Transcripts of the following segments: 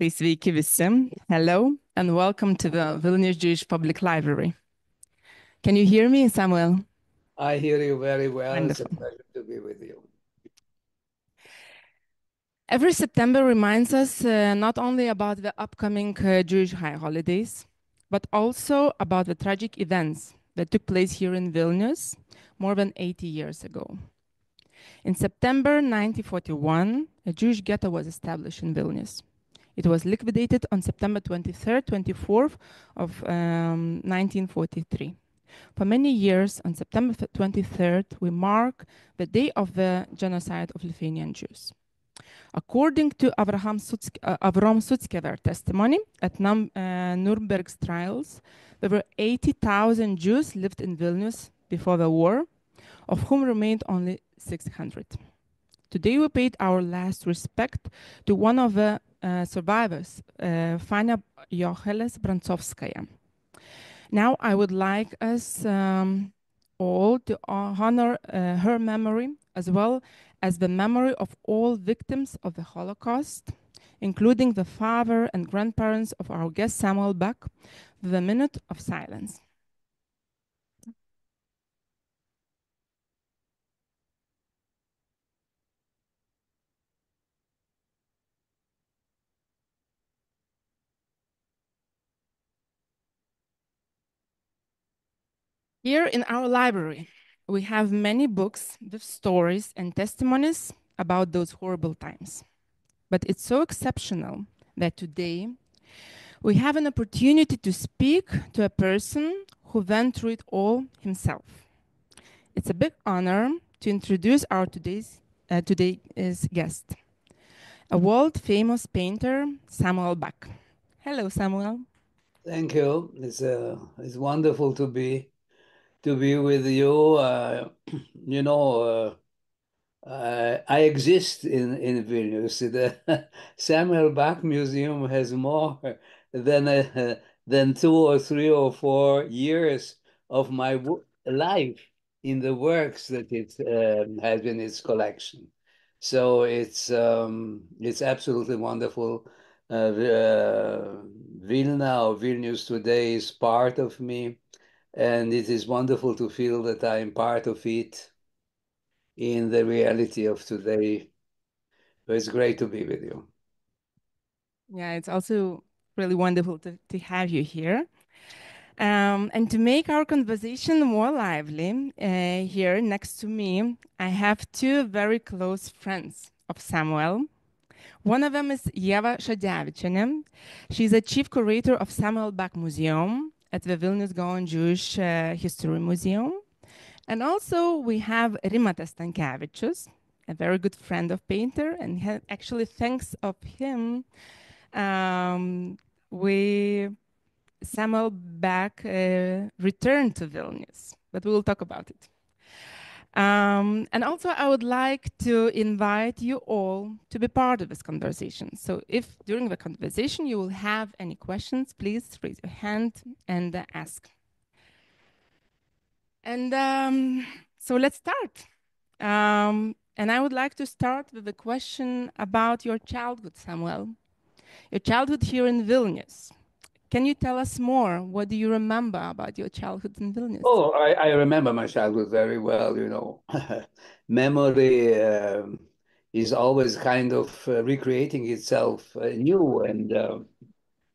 Sveiki visi. Hello and welcome to the Vilnius Jewish Public Library. Can you hear me, Samuel? I hear you very well. Wonderful. It's a pleasure to be with you. Every September reminds us uh, not only about the upcoming uh, Jewish high holidays, but also about the tragic events that took place here in Vilnius more than 80 years ago. In September 1941, a Jewish ghetto was established in Vilnius. It was liquidated on September 23rd, 24th of um, 1943. For many years, on September 23rd, we mark the day of the genocide of Lithuanian Jews. According to Avraham Sutsk uh, Avram Sutskever testimony at Num uh, Nuremberg's trials, there were 80,000 Jews lived in Vilnius before the war, of whom remained only 600. Today we paid our last respect to one of the uh, survivors, uh, Fania Jocheles Brantsovskaya. Now I would like us um, all to honor uh, her memory as well as the memory of all victims of the Holocaust, including the father and grandparents of our guest Samuel with a minute of silence. Here in our library, we have many books with stories and testimonies about those horrible times. But it's so exceptional that today we have an opportunity to speak to a person who went through it all himself. It's a big honor to introduce our today's, uh, today's guest, a world famous painter, Samuel Bak. Hello, Samuel. Thank you. It's, uh, it's wonderful to be to be with you. Uh, you know, uh, uh, I exist in, in Vilnius. The Samuel Bak Museum has more than, uh, than two or three or four years of my life in the works that it um, has in its collection. So it's um, it's absolutely wonderful. Uh, Vilna or Vilnius today is part of me and it is wonderful to feel that I am part of it in the reality of today. So it's great to be with you. Yeah, it's also really wonderful to, to have you here. Um, and to make our conversation more lively, uh, here next to me, I have two very close friends of Samuel. One of them is Ieva Šadzevičienė. She's a chief curator of Samuel Bak Museum, at the Vilnius Gaon Jewish uh, History Museum. And also we have Rimantas Stankevičius, a very good friend of painter, and actually thanks of him, um, we Samuel Bak uh, returned to Vilnius, but we will talk about it. Um, and also, I would like to invite you all to be part of this conversation. So, if during the conversation you will have any questions, please raise your hand and uh, ask. And um, so, let's start. Um, and I would like to start with a question about your childhood, Samuel. Your childhood here in Vilnius. Can you tell us more? What do you remember about your childhood in Vilnius? Oh, I, I remember my childhood very well. You know, memory um, is always kind of uh, recreating itself uh, new, and uh,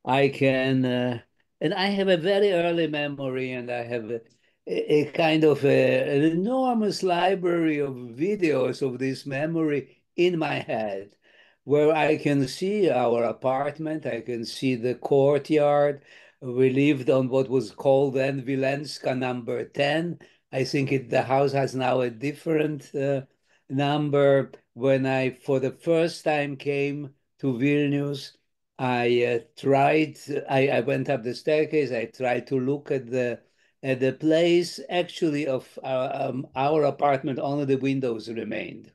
I can, uh, and I have a very early memory, and I have a, a kind of a, an enormous library of videos of this memory in my head where I can see our apartment, I can see the courtyard. We lived on what was called then Vilenska number 10. I think it, the house has now a different uh, number. When I, for the first time, came to Vilnius, I uh, tried, I, I went up the staircase, I tried to look at the at the place actually of our, um, our apartment, only the windows remained.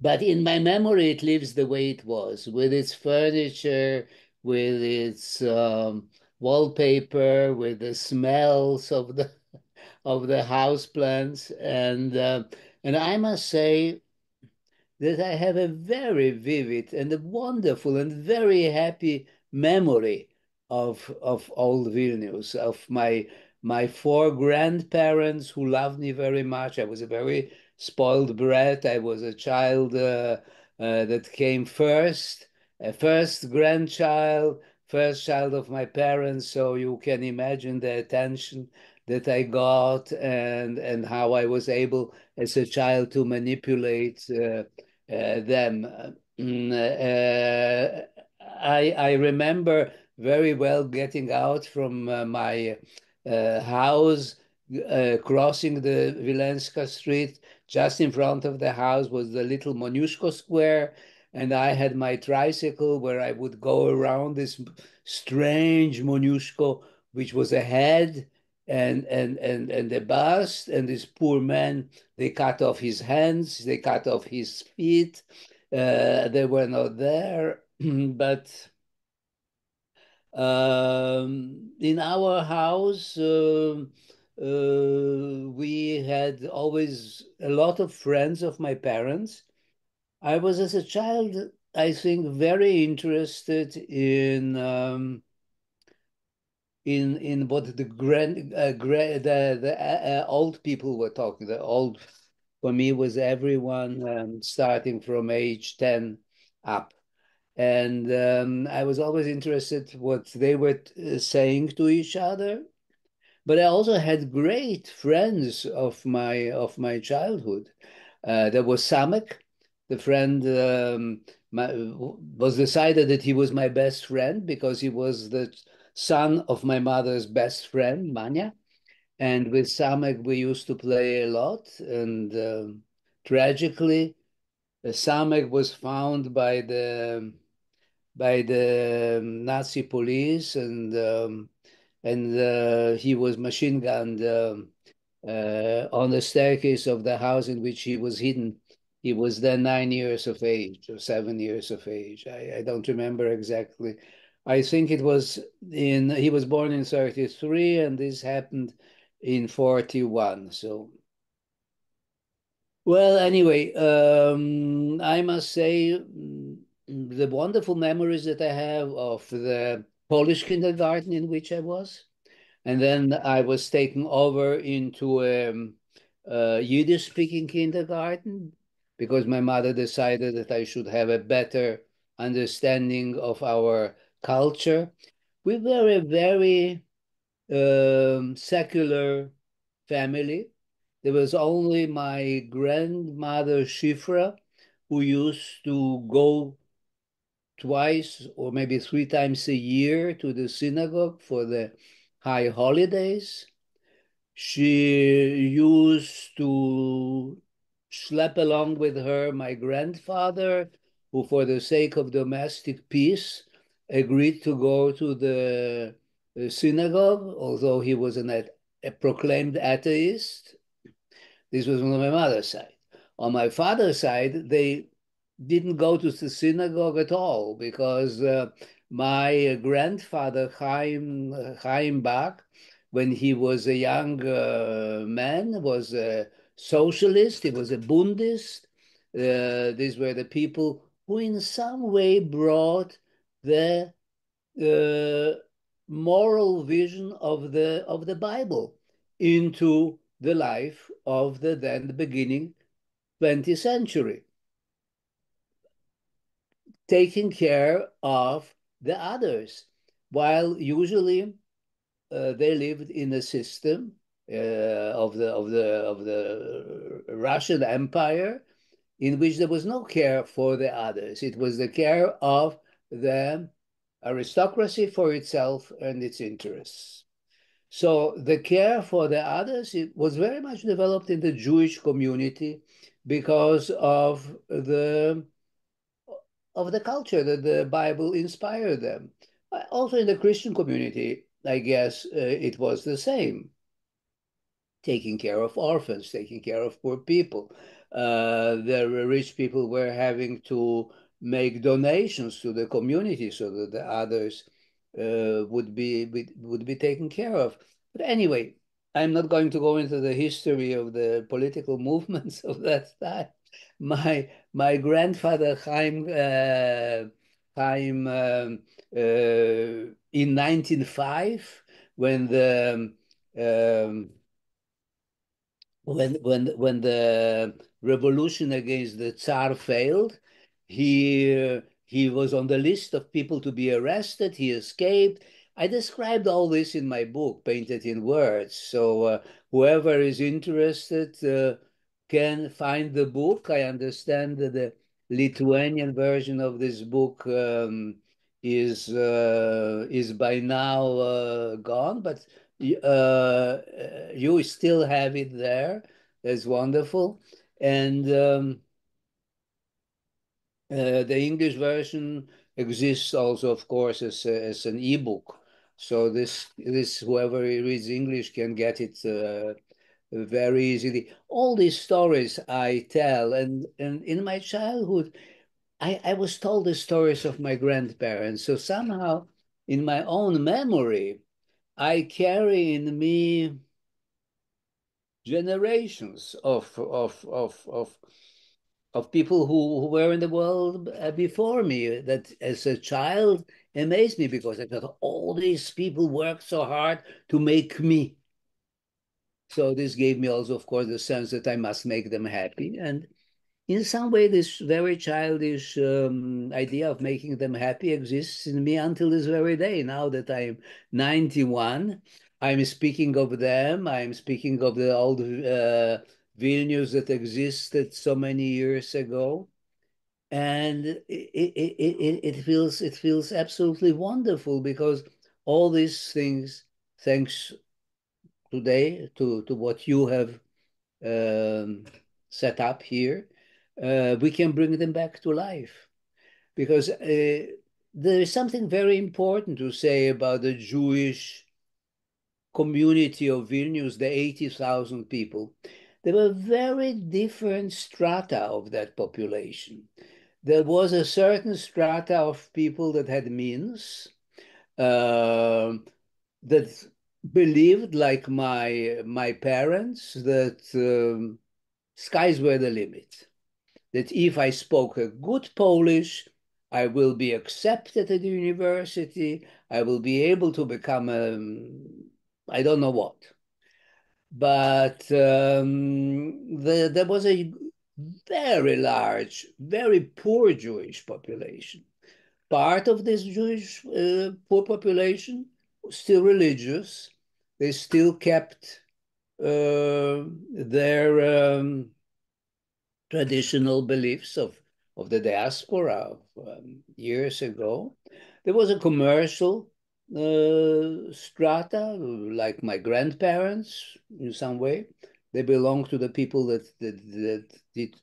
But in my memory, it lives the way it was, with its furniture, with its um, wallpaper, with the smells of the of the house plants, and uh, and I must say, that I have a very vivid and a wonderful and very happy memory of of old Vilnius, of my my four grandparents who loved me very much. I was a very spoiled brat. I was a child uh, uh, that came first, a first grandchild, first child of my parents. So you can imagine the attention that I got and and how I was able as a child to manipulate uh, uh, them. Uh, I I remember very well getting out from uh, my house, uh, crossing the Vilenska Street. Just in front of the house was the little Moniuszko Square, and I had my tricycle where I would go around this strange Moniuszko, which was a head and and and and the bust and this poor man they cut off his hands they cut off his feet. Uh, they were not there but um, in our house uh, uh, we had always a lot of friends of my parents i was as a child i think very interested in um, in in what the grand, uh, the the uh, uh, old people were talking. The old for me was everyone um, starting from age ten up, and um, I was always interested what they were uh, saying to each other. But I also had great friends of my of my childhood. Uh, there was Samek, the friend um, my, was decided that he was my best friend because he was the son of my mother's best friend, Manya. And with Samek, we used to play a lot. And um, tragically, uh, Samek was found by the by the Nazi police, and um, and uh, he was machine gunned um, uh, on the staircase of the house in which he was hidden. He was then nine years of age or seven years of age. I, I don't remember exactly I think it was in, he was born in 33 and this happened in 41. So, well, anyway, um, I must say mm, the wonderful memories that I have of the Polish kindergarten in which I was. And then I was taken over into um, a Yiddish speaking kindergarten because my mother decided that I should have a better understanding of our culture. We were a very um, secular family. There was only my grandmother Shifra who used to go twice or maybe three times a year to the synagogue for the high holidays. She used to schlep along with her my grandfather, who, for the sake of domestic peace, agreed to go to the uh, synagogue, although he was an, a proclaimed atheist. This was on my mother's side. On my father's side, they didn't go to the synagogue at all because uh, my grandfather, Chaim, Chaim Bak, when he was a young uh, man, was a socialist, he was a Bundist. Uh, these were the people who in some way brought the uh, moral vision of the of the Bible into the life of the then the beginning 20th century, taking care of the others, while usually uh, they lived in a system uh, of the of the of the Russian Empire in which there was no care for the others. It was the care of the aristocracy for itself and its interests. So the care for the others it was very much developed in the Jewish community because of the of the culture that the Bible inspired them. Also in the Christian community, I guess uh, it was the same. Taking care of orphans, taking care of poor people. Uh, the rich people were having to make donations to the community so that the others uh, would be, be would be taken care of. But anyway, I'm not going to go into the history of the political movements of that time. My my grandfather Chaim uh, Chaim um, uh, in 1905 when the um, when when when the revolution against the Tsar failed, he uh, he was on the list of people to be arrested. He escaped. I described all this in my book, Painted in Words. So uh, whoever is interested uh, can find the book. I understand that the Lithuanian version of this book um, is uh, is by now uh, gone, but uh, you still have it there. That's wonderful. And um, uh, the English version exists also, of course, as, as an ebook. So this this whoever reads English can get it uh, very easily. All these stories I tell, and and in my childhood, I, I was told the stories of my grandparents. So somehow, in my own memory, I carry in me generations of of of of of people who, who were in the world uh, before me that as a child amazed me because I thought all these people worked so hard to make me. So this gave me also, of course, the sense that I must make them happy. And in some way, this very childish um, idea of making them happy exists in me until this very day. Now that I'm 91, I'm speaking of them. I'm speaking of the old uh, Vilnius that existed so many years ago. And it, it, it, it, feels it feels absolutely wonderful because all these things, thanks today to, to what you have um, set up here, uh, we can bring them back to life. Because uh, there is something very important to say about the Jewish community of Vilnius, the 80,000 people. There were very different strata of that population. There was a certain strata of people that had means, uh, that believed, like my my parents, that um, skies were the limit that if I spoke a good Polish, I will be accepted at the university. I will be able to become a, I don't know what. But um, the, there was a very large, very poor Jewish population. Part of this Jewish uh, poor population still religious. They still kept uh, their um, traditional beliefs of, of the diaspora of um, years ago. There was a commercial uh, strata, like my grandparents in some way. They belong to the people that, that, that did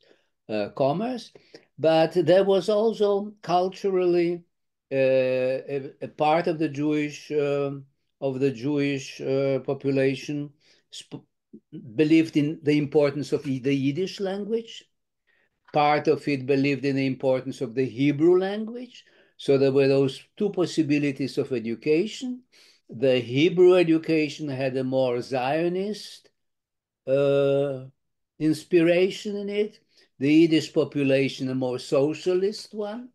uh, commerce. But there was also culturally uh, a, a, part of the Jewish um, of the Jewish uh, population believed in the importance of the Yiddish language part of it believed in the importance of the Hebrew language. So there were those two possibilities of education. The Hebrew education had a more Zionist uh, inspiration in it, the Yiddish population a more socialist one.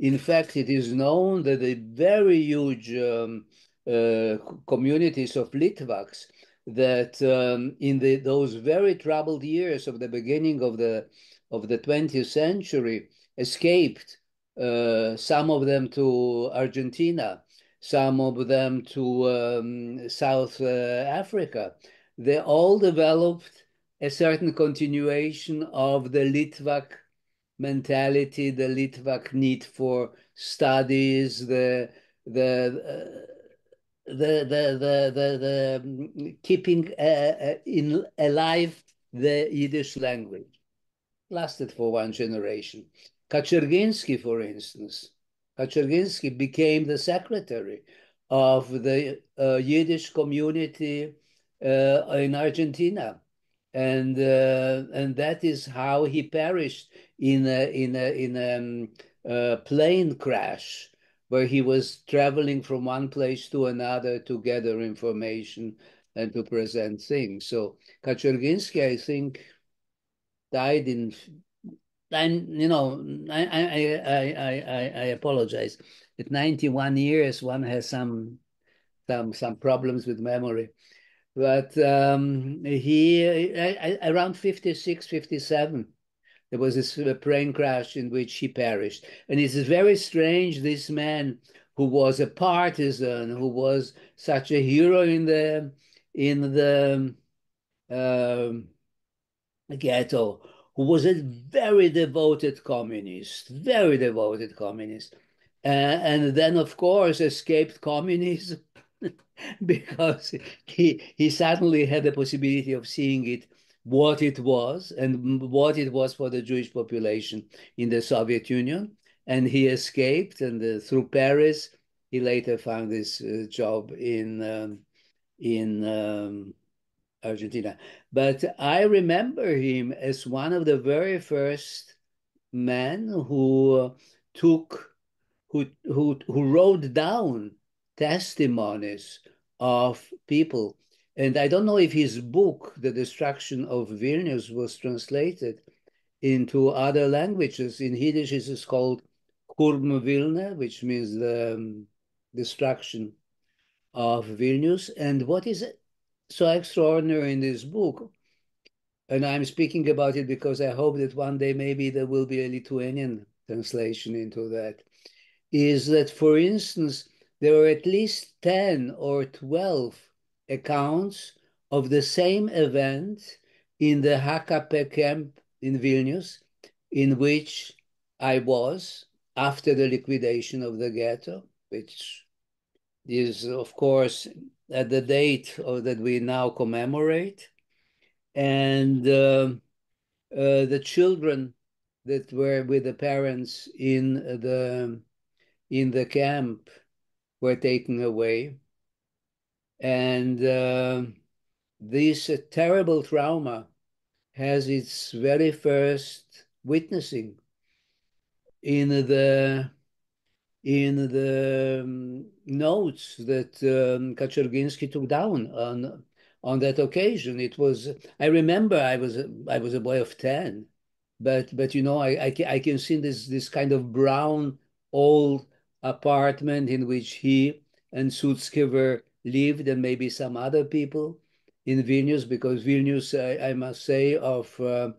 In fact, it is known that a very huge um, communities of Litvaks that um, in the, those very troubled years of the beginning of the of the 20th century escaped, uh, some of them to Argentina, some of them to um, South uh, Africa. They all developed a certain continuation of the Litvak mentality, the Litvak need for studies, the the uh, the, the, the, the, the um, keeping uh, uh, in alive the Yiddish language lasted for one generation. Kaczerginski, for instance, Kaczerginski became the secretary of the uh, Yiddish community uh, in Argentina. And, uh, and that is how he perished in a, in a, in a, um, a plane crash where he was traveling from one place to another to gather information and to present things. So Kaczerginski, I think, died in I'm, you know, I, I, I, I, I apologize. At 91 years, one has some, some, some problems with memory. But um, he, around 56, 57, there was this plane crash in which he perished. And it's very strange, this man who was a partisan, who was such a hero in the, in the um, ghetto, who was a very devoted communist, very devoted communist. Uh, and then, of course, escaped communism because he, he suddenly had the possibility of seeing it, what it was, and what it was for the Jewish population in the Soviet Union. And he escaped, and uh, through Paris, he later found his uh, job in um, in um, Argentina. But I remember him as one of the very first men who took, who, who, who wrote down testimonies of people. And I don't know if his book, The Destruction of Vilnius, was translated into other languages. In Yiddish, it is called Khurbn Vilna, which means the um, destruction of Vilnius. And what is so extraordinary in this book, and I'm speaking about it because I hope that one day maybe there will be a Lithuanian translation into that, is that, for instance, there are at least 10 or 12 accounts of the same event in the HKP camp in Vilnius, in which I was after the liquidation of the ghetto, which is, of course, at the date that we now commemorate. And uh, uh, the children that were with the parents in the in the camp were taken away. And uh, this uh, terrible trauma has its very first witnessing in the in the um, notes that um, took down on on that occasion. It was I remember I was I was a boy of ten, but but you know I I, I can see this this kind of brown old apartment in which he and Sutskever lived and maybe some other people in Vilnius because Vilnius I, I must say of uh,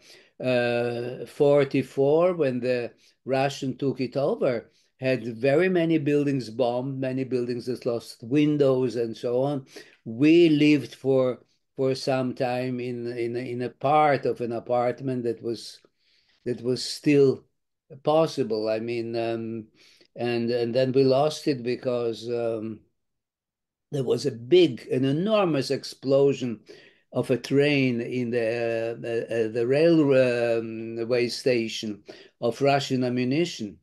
uh, 44 when the Russian took it over had very many buildings bombed, many buildings that lost windows and so on. We lived for for some time in in in a part of an apartment that was that was still possible. I mean, um, and and then we lost it because um, there was a big, an enormous explosion of a train in the uh, uh, the railway station of Russian ammunition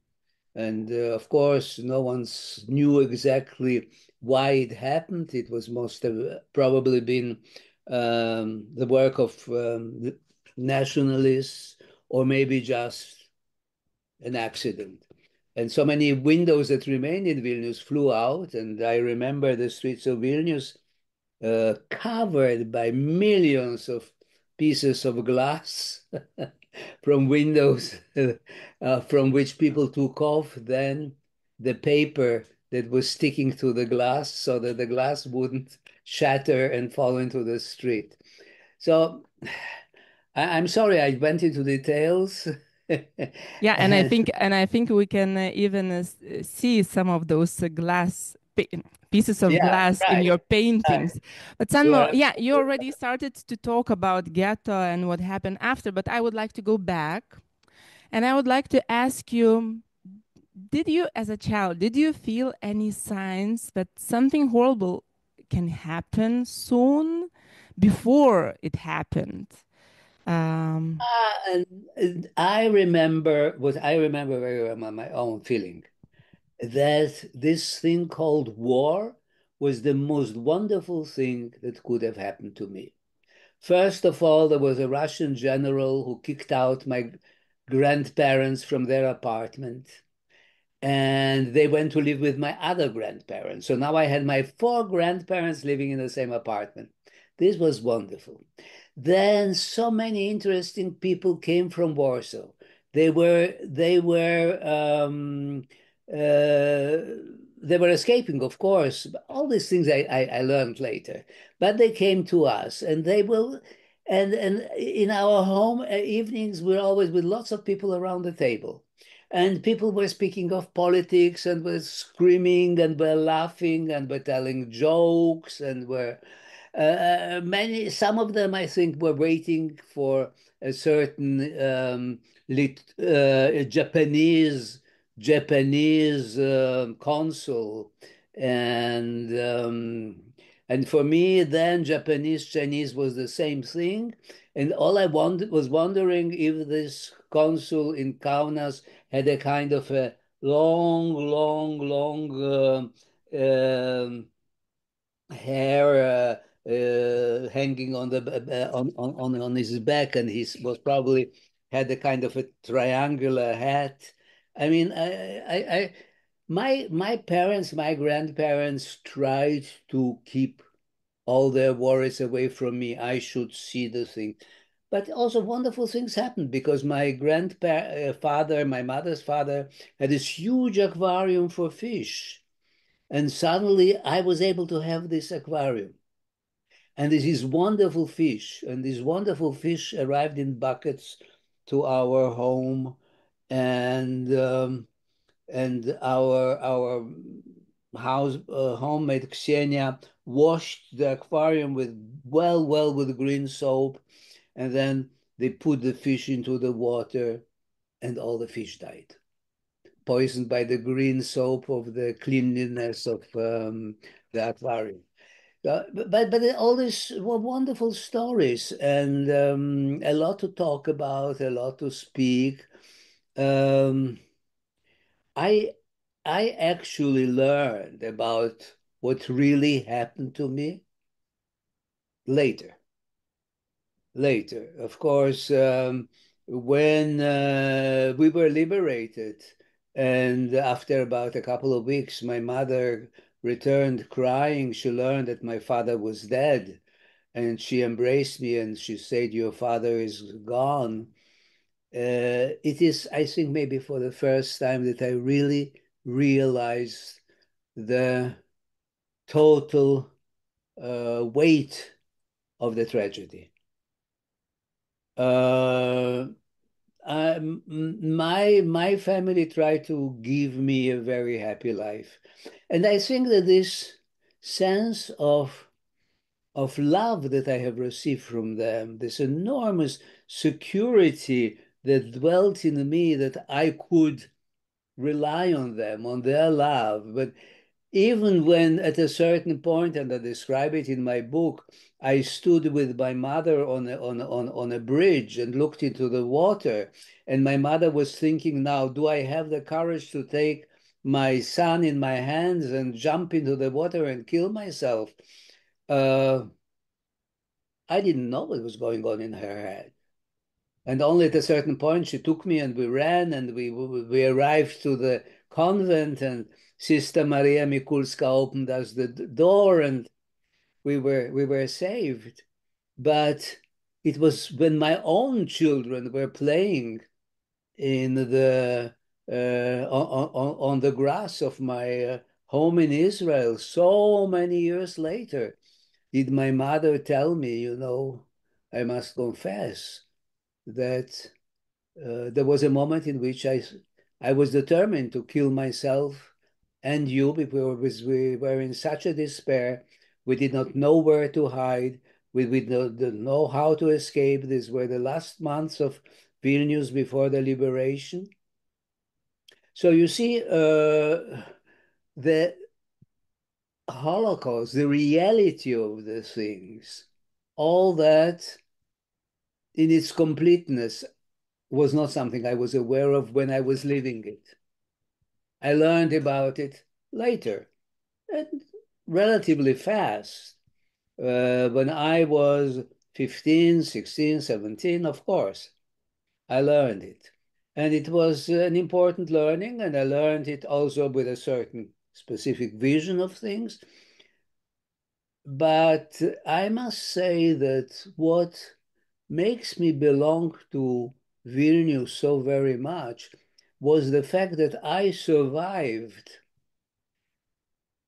and uh, of course, no one knew exactly why it happened. It was most have probably been um, the work of um, nationalists or maybe just an accident. And so many windows that remained in Vilnius flew out. And I remember the streets of Vilnius uh, covered by millions of pieces of glass from windows uh, from which people took off then the paper that was sticking to the glass so that the glass wouldn't shatter and fall into the street. So I, am sorry I went into details. Yeah, and I think and I think we can uh, even uh, see some of those uh, glass pieces of yeah, glass right. in your paintings. But Sanmo, yeah. yeah, you already started to talk about ghetto and what happened after, but I would like to go back and I would like to ask you did you as a child did you feel any signs that something horrible can happen soon before it happened? Um, uh, and, I remember what I remember very well my own feeling that this thing called war was the most wonderful thing that could have happened to me. First of all, there was a Russian general who kicked out my grandparents from their apartment and they went to live with my other grandparents. So now I had my four grandparents living in the same apartment. This was wonderful. Then so many interesting people came from Warsaw they were they were um, uh, they were escaping, of course. All these things I, I, I learned later, but they came to us, and they will. And and in our home uh, evenings, we're always with lots of people around the table, and people were speaking of politics and were screaming and were laughing and were telling jokes and were uh, many. Some of them, I think, were waiting for a certain um, lit, uh, Japanese Japanese uh, consul, and um, and for me then Japanese Chinese was the same thing, and all I wanted was wondering if this consul in Kaunas had a kind of a long, long, long uh, um, hair uh, uh, hanging on the on, on on his back, and he was probably had a kind of a triangular hat. I mean, I, I, I, my my parents, my grandparents tried to keep all their worries away from me. I should see the thing. But also wonderful things happened because my grandfather, my mother's father, had this huge aquarium for fish. And suddenly I was able to have this aquarium. And this is wonderful fish. And these wonderful fish arrived in buckets to our home. And um, and our our house uh, homemade Ksenia washed the aquarium with well well with green soap and then they put the fish into the water and all the fish died poisoned by the green soap of the cleanliness of um, the aquarium uh, but but all these wonderful stories and um, a lot to talk about a lot to speak um, I I actually learned about what really happened to me later. Later, of course, um, when uh, we were liberated, and after about a couple of weeks, my mother returned crying. She learned that my father was dead, and she embraced me and she said, Your father is gone. Uh, it is, I think, maybe for the first time that I really realized the total uh, weight of the tragedy. Uh, Um, I, my my family tried to give me a very happy life, and I think that this sense of of love that I have received from them, this enormous security that dwelt in me, that I could rely on them, on their love. But even when at a certain point, and I describe it in my book, I stood with my mother on a, on, on, on a bridge and looked into the water. And my mother was thinking, now, do I have the courage to take my son in my hands and jump into the water and kill myself? Uh, I didn't know what was going on in her head. And only at a certain point, she took me and we ran and we, we arrived to the convent and Sister Maria Mikulska opened us the door and we were, we were saved. But it was when my own children were playing in the uh, on, on, on, the grass of my uh, home in Israel so many years later did my mother tell me, you know, I must confess that uh, there was a moment in which I, I was determined to kill myself and you because we were in such a despair. We did not know where to hide. We, didn't know how to escape. These were the last months of Vilnius before the liberation. So you see, uh, the Holocaust, the reality of the things, all that in its completeness was not something I was aware of when I was living it. I learned about it later, and relatively fast. Uh, when I was 15, 16, 17, of course, I learned it. And it was an important learning, and I learned it also with a certain specific vision of things. But I must say that what makes me belong to Vilnius so very much was the fact that I survived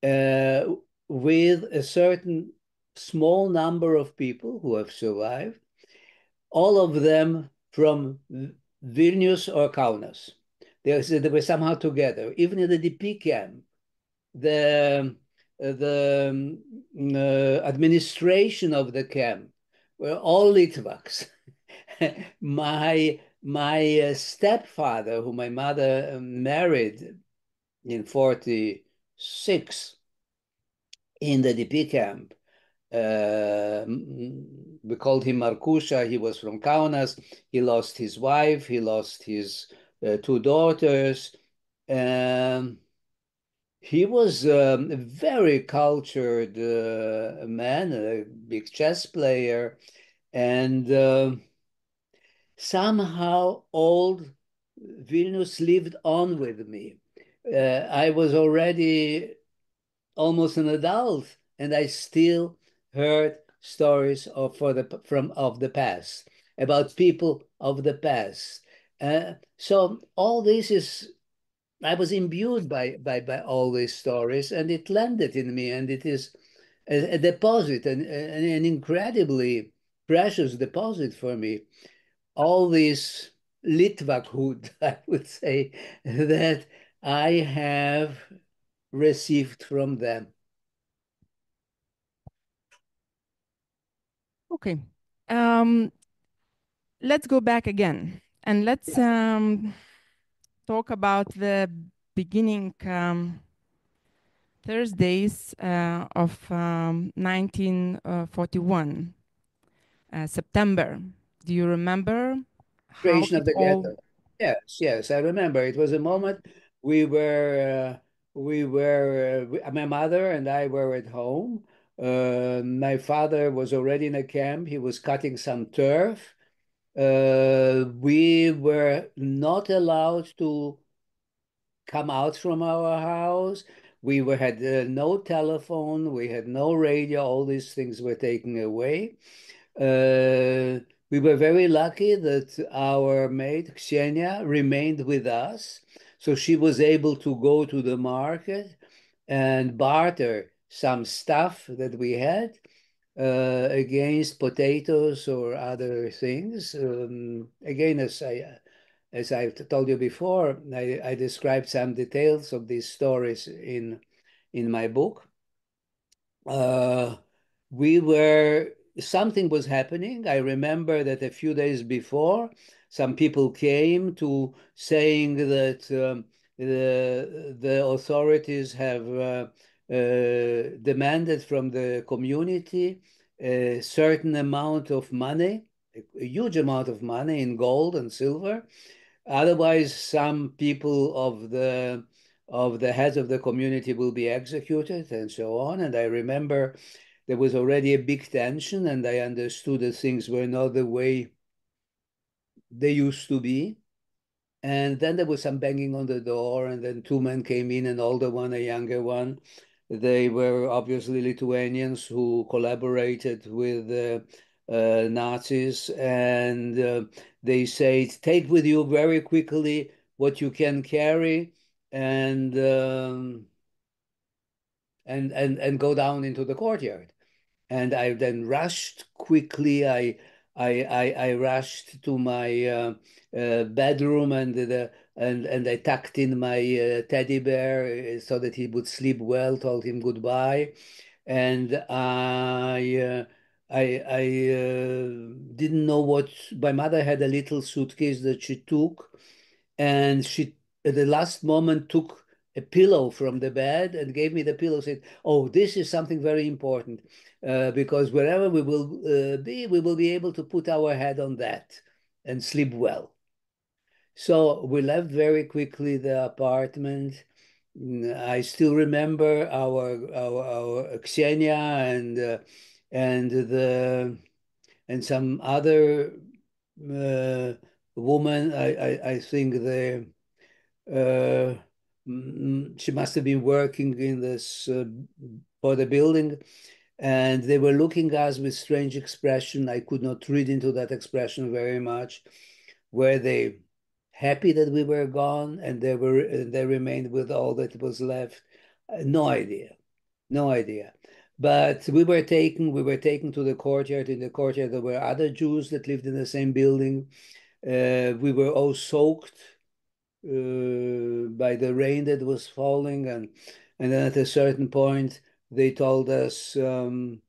uh, with a certain small number of people who have survived, all of them from Vilnius or Kaunas. They, they were somehow together. Even in the DP camp, the the uh, administration of the camp were all Litvaks. my my uh, stepfather, who my mother um, married in 46 in the DP camp, uh, we called him Markusha. He was from Kaunas. He lost his wife. He lost his uh, two daughters. Um, he was um, a very cultured uh, man, a big chess player, and uh, somehow old Vilnius lived on with me. Uh, I was already almost an adult, and I still heard stories of for the from of the past about people of the past. Uh, so all this is I was imbued by, by, by all these stories and it landed in me and it is a, a deposit, an, an incredibly precious deposit for me. All this Litvakhood, I would say, that I have received from them. Okay. Um, let's go back again and let's um, talk about the beginning um, Thursdays uh, of um, 1941, uh, September. Do you remember? Creation of the all... ghetto. Yes, yes, I remember. It was a moment we were, uh, we were, uh, my mother and I were at home. Uh, my father was already in a camp. He was cutting some turf uh, we were not allowed to come out from our house. We were, had uh, no telephone, we had no radio, all these things were taken away. Uh, we were very lucky that our maid, Ksenia, remained with us. So she was able to go to the market and barter some stuff that we had uh, against potatoes or other things. Um, again, as I as I've told you before, I, I described some details of these stories in in my book. Uh, we were something was happening. I remember that a few days before, some people came to saying that um, the the authorities have uh, uh, demanded from the community a certain amount of money, a huge amount of money in gold and silver. Otherwise, some people of the of the heads of the community will be executed and so on. And I remember there was already a big tension, and I understood that things were not the way they used to be. And then there was some banging on the door, and then two men came in, an older one, a younger one. They were obviously Lithuanians who collaborated with uh, uh, Nazis, and uh, they said, "Take with you very quickly what you can carry, and um, and and and go down into the courtyard." And I then rushed quickly. I I I, I rushed to my uh, uh, bedroom and the and and I tucked in my uh, teddy bear uh, so that he would sleep well. Told him goodbye, and I uh, I I uh, didn't know what my mother had a little suitcase that she took, and she at the last moment took a pillow from the bed and gave me the pillow. Said, "Oh, this is something very important uh, because wherever we will uh, be, we will be able to put our head on that and sleep well." So we left very quickly the apartment. I still remember our our, our Ksenia and uh, and the and some other uh, woman. I, I, I think the uh, she must have been working in this uh, for the building, and they were looking at us with strange expression. I could not read into that expression very much were they happy that we were gone and they were they remained with all that was left? No idea, no idea. But we were taken, we were taken to the courtyard. In the courtyard, there were other Jews that lived in the same building. Uh, we were all soaked uh, by the rain that was falling, and and then at a certain point, they told us, um,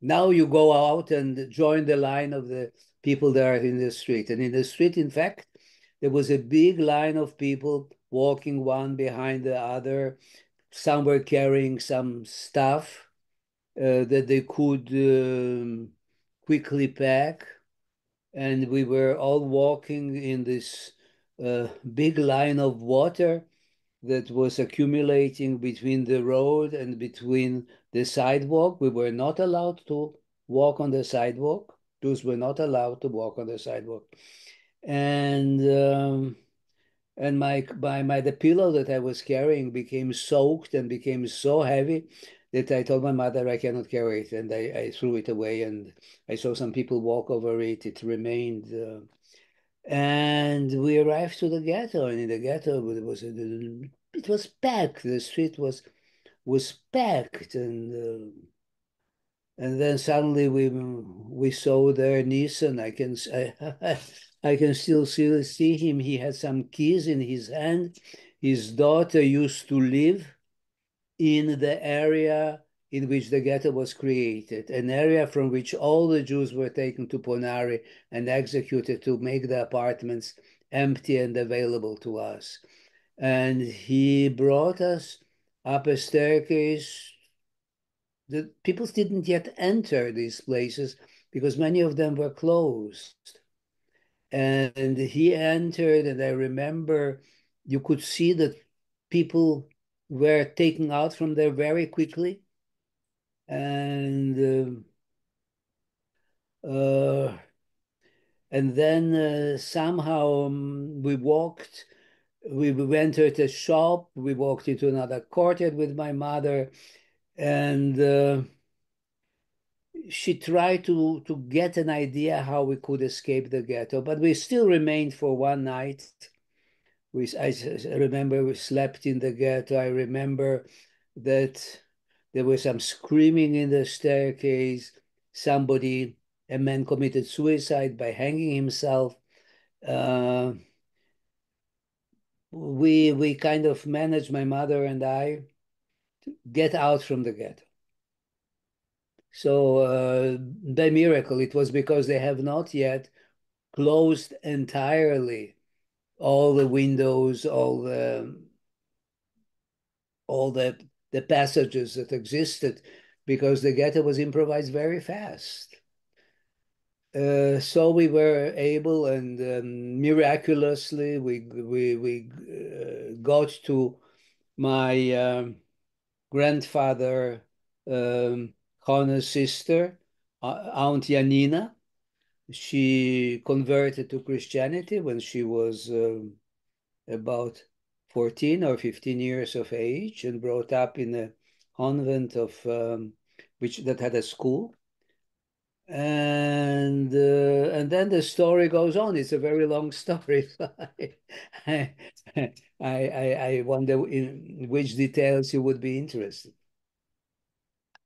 "Now you go out and join the line of the people that are in the street." And in the street, in fact, there was a big line of people walking one behind the other. Some were carrying some stuff uh, that they could um, quickly pack. And we were all walking in this uh, big line of water that was accumulating between the road and between the sidewalk. We were not allowed to walk on the sidewalk. Those were not allowed to walk on the sidewalk. And um, and my my my the pillow that I was carrying became soaked and became so heavy that I told my mother I cannot carry it, and I, I threw it away. And I saw some people walk over it. It remained, uh, and we arrived to the ghetto. And in the ghetto, it was it was packed. The street was was packed, and uh, and then suddenly we we saw there Nissan. I can I, I can still see see him. He had some keys in his hand. His daughter used to live in the area in which the ghetto was created, an area from which all the Jews were taken to Ponary and executed to make the apartments empty and available to us. And he brought us up a staircase. The people didn't yet enter these places because many of them were closed. And he entered, and I remember you could see that people were taken out from there very quickly. And uh, uh, and then uh, somehow um, we walked, we, we entered a shop, we walked into another courtyard with my mother, and uh, she tried to, to get an idea how we could escape the ghetto, but we still remained for one night we, I remember we slept in the ghetto. I remember that there was some screaming in the staircase. Somebody, a man committed suicide by hanging himself. Uh, we we kind of managed, my mother and I, to get out from the ghetto. So uh, by miracle, it was because they have not yet closed entirely all the windows, all the all the the passages that existed, because the ghetto was improvised very fast. Uh, so we were able, and um, miraculously, we we we uh, got to my um, grandfather, um, sister, uh, Aunt Janina, she converted to Christianity when she was um, about 14 or 15 years of age and brought up in a convent of um, which that had a school. And uh, and then the story goes on. It's a very long story. I, I i wonder in which details you would be interested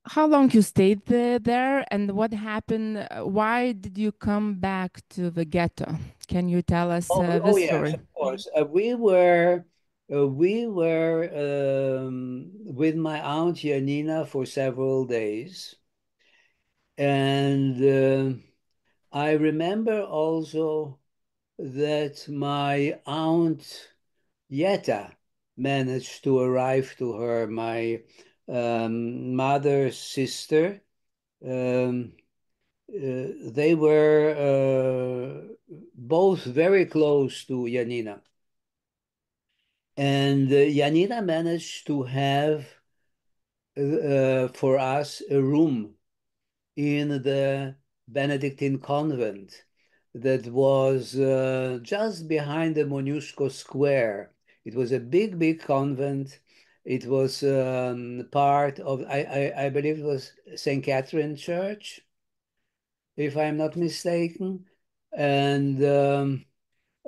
how long you stayed there and what happened? Why did you come back to the ghetto? Can you tell us oh, uh, oh yes of course. Uh, we were uh, we were um, with my aunt Janina for several days and uh, I remember also that my aunt Yetta managed to arrive to her my um, mother, sister. Um, uh, they were uh, both very close to Janina. And uh, Janina managed to have uh, for us a room in the Benedictine convent that was uh, just behind the Monusco Square. It was a big, big convent it was um, part of, I, I, I believe it was St. Catherine Church, if I'm not mistaken. And um,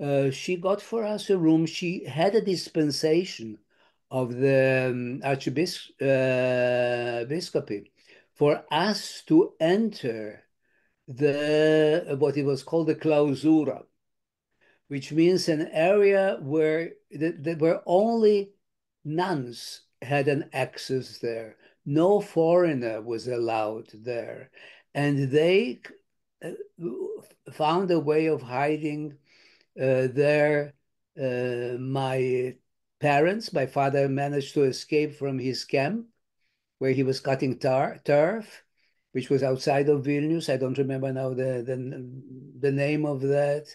uh, she got for us a room. She had a dispensation of the um, archbiscopy uh, for us to enter the what it was called the clausura, which means an area where there were only nuns had an access there. No foreigner was allowed there. And they uh, found a way of hiding there. Uh, my parents, my father managed to escape from his camp where he was cutting tar turf, which was outside of Vilnius. I don't remember now the, the, the name of that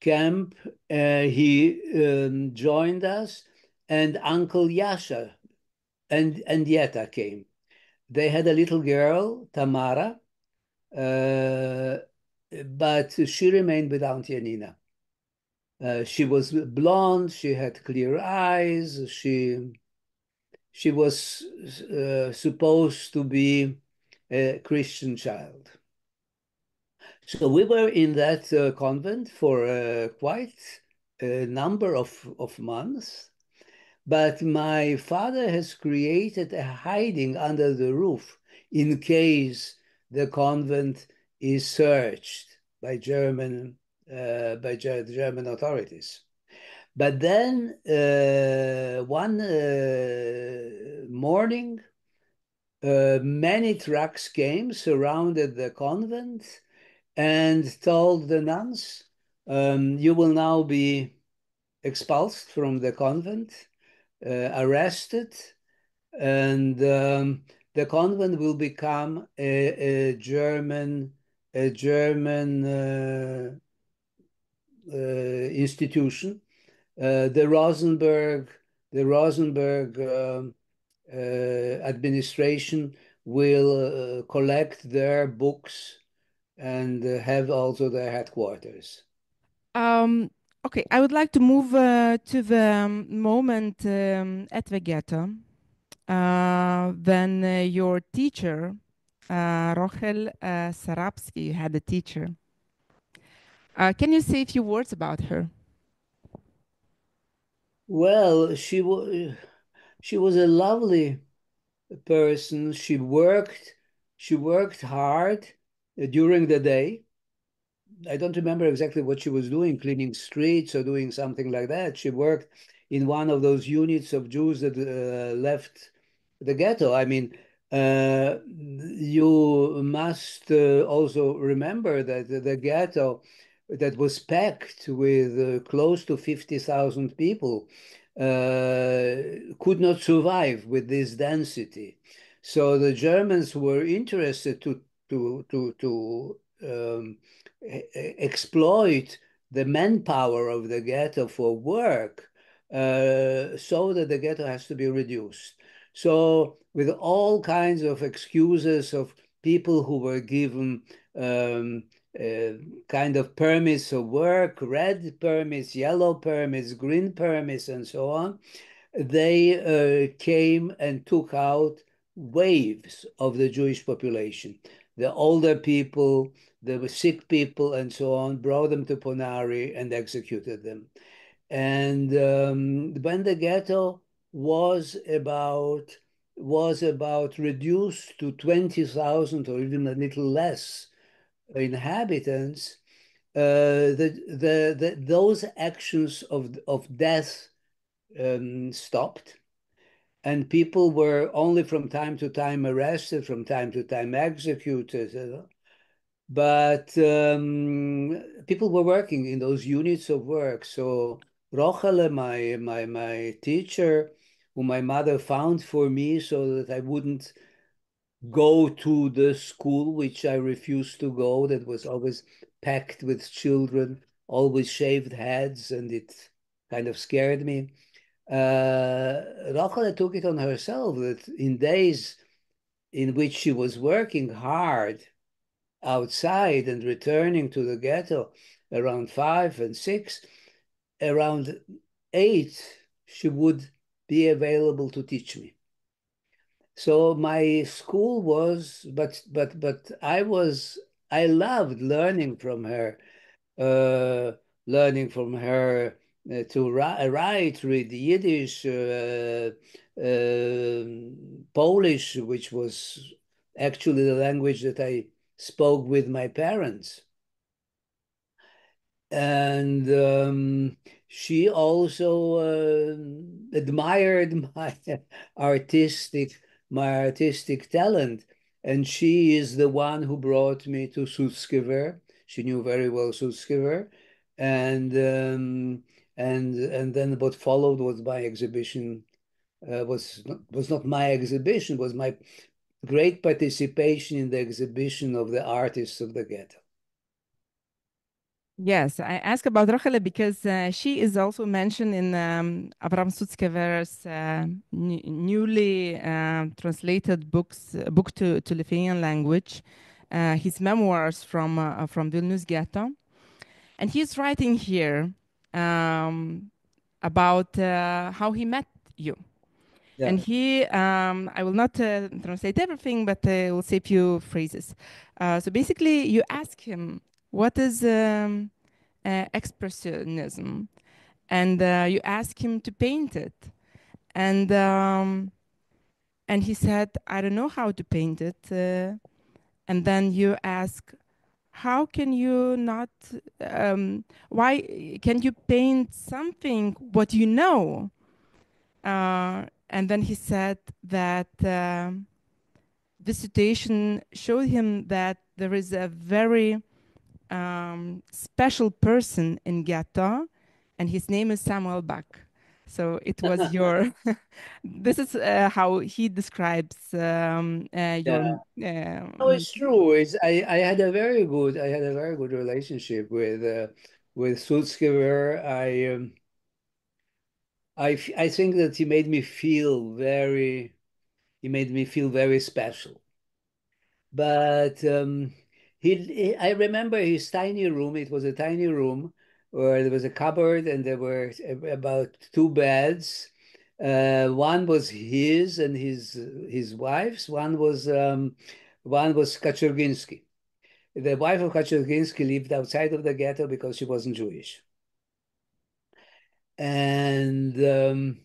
camp. Uh, he um, joined us and Uncle Yasha and, and Yeta came. They had a little girl, Tamara, uh, but she remained with Aunt Janina. Uh, she was blonde, she had clear eyes, she she was uh, supposed to be a Christian child. So we were in that uh, convent for uh, quite a number of, of months. But my father has created a hiding under the roof in case the convent is searched by German uh, by German authorities. But then uh, one uh, morning, uh, many trucks came, surrounded the convent, and told the nuns, um, "You will now be expulsed from the convent, uh, arrested, and um, the convent will become a, a German a German institution. Uh, the Rosenberg the Rosenberg um, uh, administration will collect their books and have also their headquarters. Um, okay, I would like to move uh, to the moment um, at the ghetto uh, when uh, your teacher, Rochel Sarabski, had a teacher. Can you say a few words about her? Well, she was she was a lovely person. She worked she worked hard during the day. I don't remember exactly what she was doing, cleaning streets or doing something like that. She worked in one of those units of Jews that uh, left the ghetto. I mean, uh, you must uh, also remember that the ghetto that was packed with uh, close to 50,000 people uh, could not survive with this density. So the Germans were interested to to to to um, exploit the manpower of the ghetto for work, uh, so that the ghetto has to be reduced. So with all kinds of excuses of people who were given um, kind of permits of work, red permits, yellow permits, green permits, and so on, they uh, came and took out waves of the Jewish population. The older people, the sick people, and so on, brought them to Ponary and executed them. And um, when the ghetto was about was about reduced to 20,000 or even a little less inhabitants, uh, the, the, the, those actions of, of death um, stopped. And people were only from time to time arrested, from time to time executed. But um, people were working in those units of work. So Rochele, my, my, my teacher, who my mother found for me so that I wouldn't go to the school, which I refused to go, that was always packed with children, always shaved heads, and it kind of scared me. Uh, Rachel took it on herself that in days in which she was working hard outside and returning to the ghetto around five and six, around eight, she would be available to teach me so my school was but but but i was i loved learning from her uh, learning from her uh, to write, read Yiddish, uh, uh, Polish, which was actually the language that I spoke with my parents. And um, she also uh, admired my artistic my artistic talent and she is the one who brought me to Sutzkever. She knew very well Sutzkever, and um, and and then what followed was my exhibition. Uh, was was not my exhibition. Was my great participation in the exhibition of the artists of the ghetto. Yes, I ask about Rachele because uh, she is also mentioned in um, Abraham Sutzkever's uh, newly uh, translated books, uh, book to, to Lithuanian language, uh, his memoirs from uh, from Vilnius ghetto, and he's writing here um, about how he met you. Yeah. And he, um, I will not translate everything, but I will say a few phrases. so basically, you ask him what is um, uh, expressionism? And uh, you ask him to paint it. And, um, and he said, I don't know how to paint it. Uh, and then you ask, how can you not, um, why can you paint something what you know? Uh, and then he said that uh, the situation showed him that there is a very um, special person in Ghetto, and his name is Samuel Bak. So it was your. this is uh, how he describes um, uh, your. Yeah. Um, oh, it's true. It's I, I had a very good I had a very good relationship with uh, with Sutzkever. I um, I I think that he made me feel very. He made me feel very special. But um, he, I remember his tiny room. It was a tiny room where there was a cupboard and there were about two beds. Uh, one was his and his his wife's. One was um, one was Kaczerginski. The wife of Kaczerginski lived outside of the ghetto because she wasn't Jewish. And um,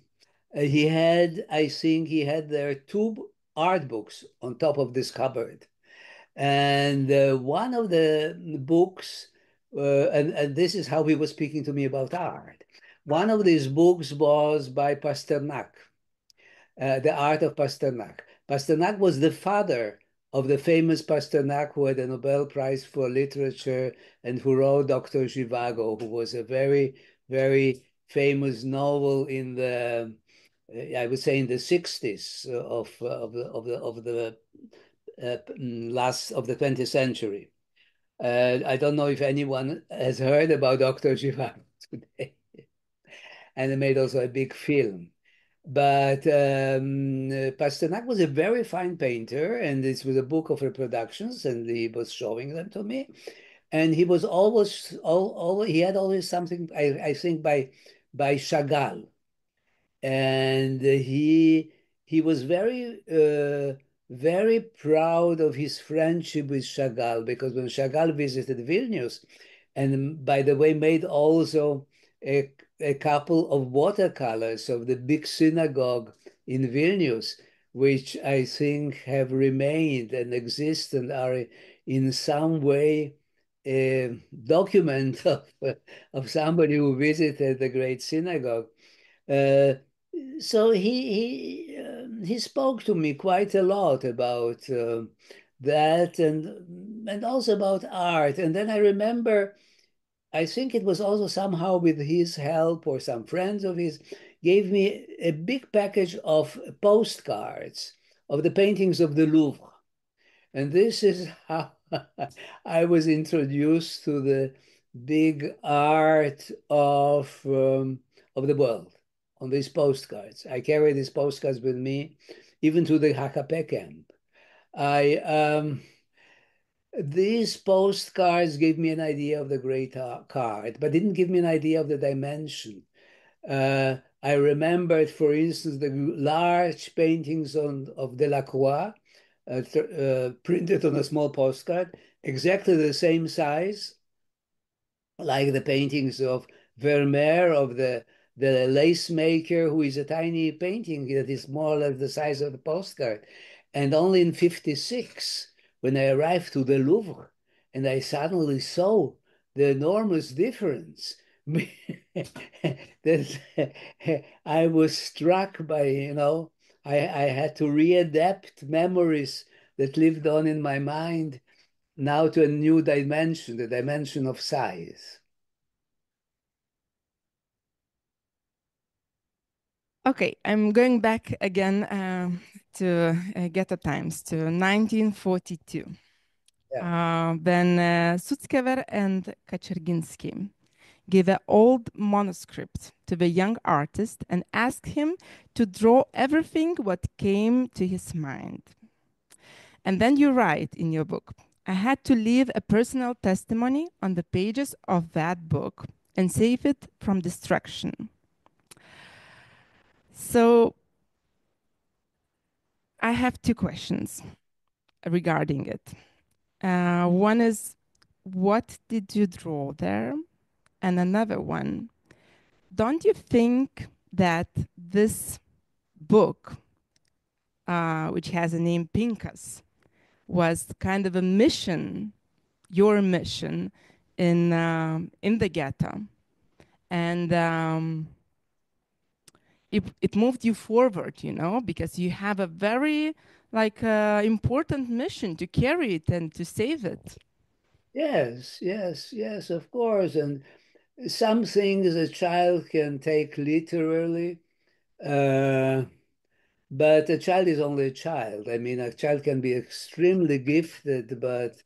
he had, I think, he had there two art books on top of this cupboard and uh, one of the books, uh, and, and this is how he was speaking to me about art. One of these books was by Pasternak, uh, The Art of Pasternak. Pasternak was the father of the famous Pasternak who had a Nobel Prize for Literature and who wrote Dr. Zhivago, who was a very, very famous novel in the, I would say in the 60s of, of, the, of, the, of the uh, mm, last of the 20th century. Uh, I don't know if anyone has heard about Dr. Zhivago today. and they made also a big film. But um, Pasternak was a very fine painter, and this was a book of reproductions, and he was showing them to me. And he was always, all, all he had always something, I, I think, by by Chagall, and he he was very. Uh, very proud of his friendship with Chagall because when Chagall visited Vilnius, and by the way, made also a, a couple of watercolors of the big synagogue in Vilnius, which I think have remained and exist and are in some way a document of, of somebody who visited the great synagogue. Uh, so he he he spoke to me quite a lot about uh, that and and also about art. And then I remember, I think it was also somehow with his help or some friends of his gave me a big package of postcards of the paintings of the Louvre. And this is how I was introduced to the big art of um, of the world on these postcards. I carry these postcards with me, even to the HKP camp. I um, these postcards gave me an idea of the great card, but didn't give me an idea of the dimension. Uh, I remembered, for instance, the large paintings on, of Delacroix, uh, uh, printed on a small postcard, exactly the same size like the paintings of Vermeer, of the the lace maker, who is a tiny painting that is more or less the size of the postcard. And only in 56, when I arrived to the Louvre, and I suddenly saw the enormous difference I was struck by, you know, I, I had to readapt memories that lived on in my mind now to a new dimension, the dimension of size. Okay, I'm going back again uh, to uh, Ghetto Times to 1942. Yeah. Uh, when uh, Sutzkever and Kaczerginski gave an old manuscript to the young artist and asked him to draw everything what came to his mind. And then you write in your book, I had to leave a personal testimony on the pages of that book and save it from destruction. So I have two questions regarding it. Uh, one is, what did you draw there? And another one, don't you think that this book, uh, which has a name Pinkas, was kind of a mission, your mission in uh, in the ghetto, and um, it it moved you forward, you know, because you have a very like uh, important mission to carry it and to save it. Yes, yes, yes, of course, and some things a child can take literally. Uh, but a child is only a child. I mean, a child can be extremely gifted, but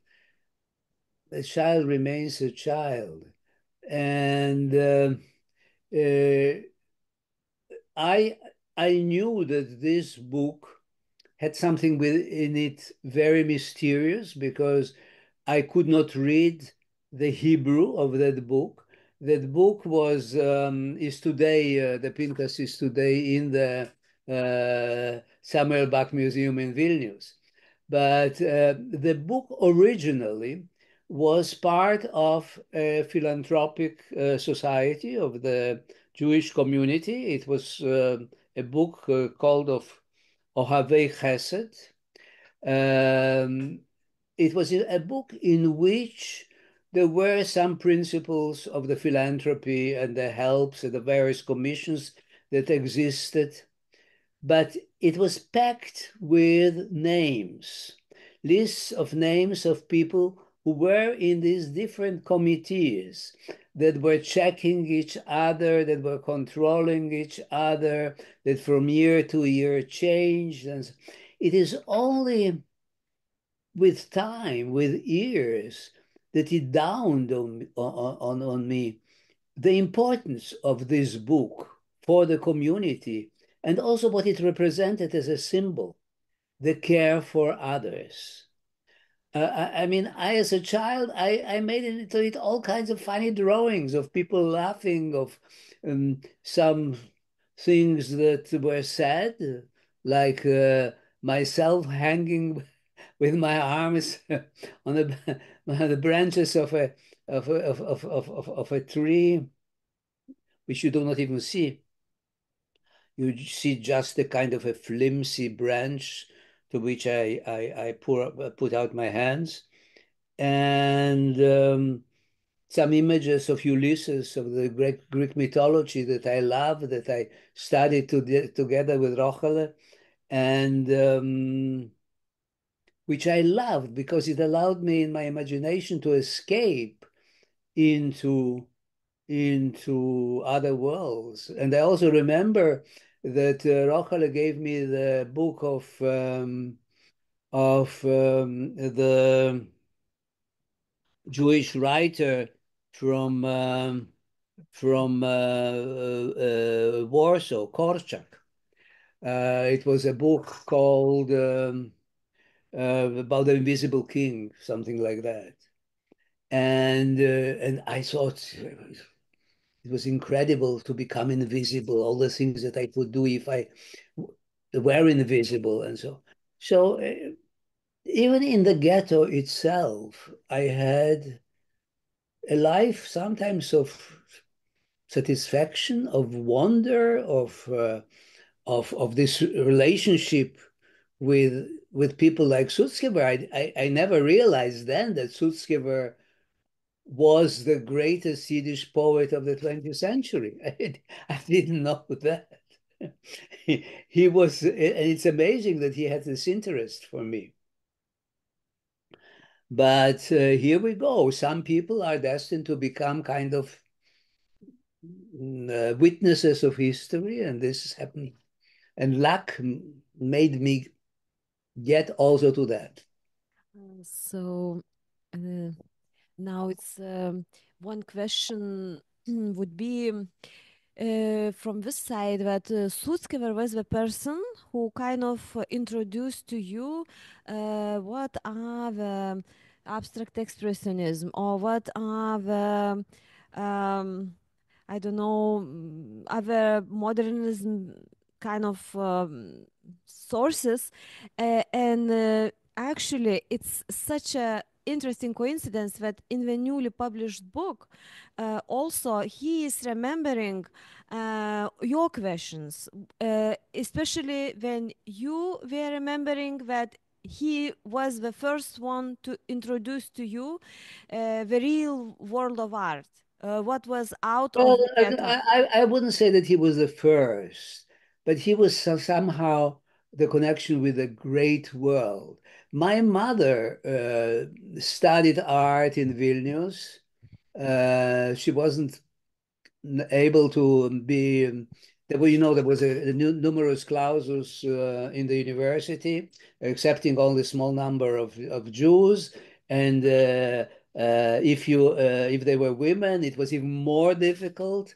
a child remains a child. And uh, uh, I I knew that this book had something within it very mysterious because I could not read the Hebrew of that book. That book was um, is today uh, the Pinkas is today in the uh, Samuel Bak Museum in Vilnius. But uh, the book originally was part of a philanthropic uh, society of the Jewish community. It was uh, a book uh, called of Ohavei Chesed. Um, it was a book in which there were some principles of the philanthropy and the helps and the various commissions that existed but it was packed with names, lists of names of people who were in these different committees that were checking each other, that were controlling each other, that from year to year changed. And it is only with time, with years, that it dawned on, on, on me the importance of this book for the community and also what it represented as a symbol the care for others. Uh, I, I, mean, I, as a child, I, I made into it all kinds of funny drawings of people laughing, of um, some things that were sad, like uh, myself hanging with my arms on the, on the branches of a, of, a, of, of, of, of a tree, which you do not even see. You see just a kind of a flimsy branch to which I, I, I pour, put out my hands. And um, some images of Ulysses, of the Greek, Greek mythology that I love, that I studied to, together with Rochele, and um, which I loved because it allowed me in my imagination to escape into into other worlds. And I also remember that uh, gave me the book of um, of um, the Jewish writer from um, from uh, uh, Warsaw, Korczak. Uh, it was a book called um, uh, about the Invisible King, something like that. And uh, and I thought it was incredible to become invisible, all the things that I could do if I were invisible and so. So uh, even in the ghetto itself, I had a life sometimes of satisfaction, of wonder, of uh, of of this relationship with with people like Sutzkever. I, I, I never realized then that Sutzkever was the greatest Yiddish poet of the 20th century. I, didn't know that. he, he was, and it's amazing that he had this interest for me. But uh, here we go. Some people are destined to become kind of uh, witnesses of history, and this is happening. And luck made me get also to that. Uh, so uh, now it's um, one question would be uh, from this side that uh, Sutzkever was the person who kind of introduced to you uh, what are the abstract expressionism or what are the um, I don't know other modernism kind of um, sources uh, and uh, actually it's such a interesting coincidence that in the newly published book uh, also he is remembering uh, your questions uh, especially when you were remembering that he was the first one to introduce to you uh, the real world of art what was out well, of I, I wouldn't say that he was the first but he was somehow the connection with the great world. My mother uh, studied art in Vilnius. Uh, she wasn't able to be. Um, there were, you know, there was a, a numerus clausus uh, in the university, accepting only small number of, of Jews, and uh, uh, if you uh, if they were women, it was even more difficult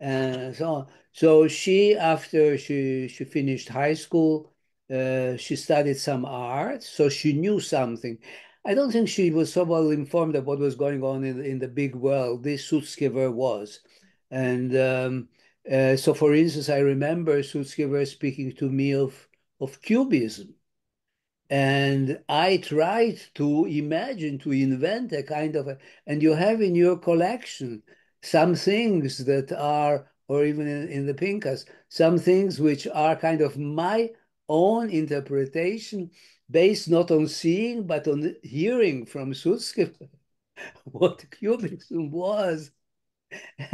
and so on. So she, after she she finished high school, uh, she studied some art, so she knew something. I don't think she was so well informed of what was going on in, in the big world. This Sutzkever was. And um, uh, so, for instance, I remember Sutzkever speaking to me of, of Cubism. And I tried to imagine, to invent a kind of, a, and you have in your collection some things that are, or even in, in the Pinkas, some things which are kind of my own interpretation based not on seeing but on hearing from Sutzkever what Cubism was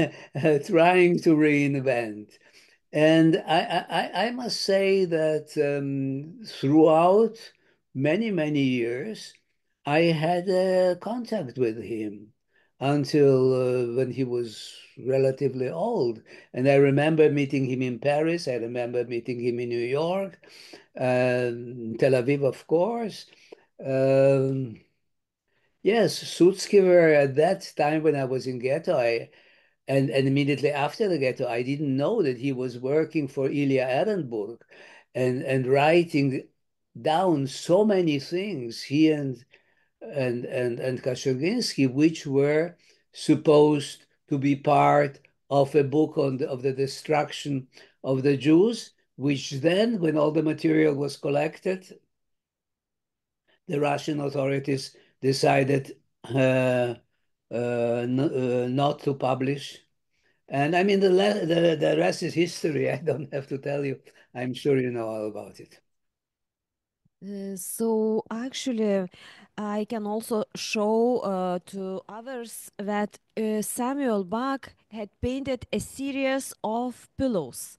trying to reinvent. And I, I, I must say that um, throughout many, many years, I had uh, contact with him until uh, when he was relatively old. And I remember meeting him in Paris. I remember meeting him in New York, uh, Tel Aviv, of course. Um, yes, Sutzkever at that time when I was in ghetto, I, and, and immediately after the ghetto, I didn't know that he was working for Ilya Ehrenburg and, and writing down so many things. He and and and and Kaczerginski, which were supposed to be part of a book on the, of the destruction of the Jews, which then, when all the material was collected, the Russian authorities decided uh, uh, uh, not to publish. And I mean, the, the, the rest is history. I don't have to tell you. I'm sure you know all about it. Uh, so actually, I can also show uh, to others that uh, Samuel Bak had painted a series of pillows.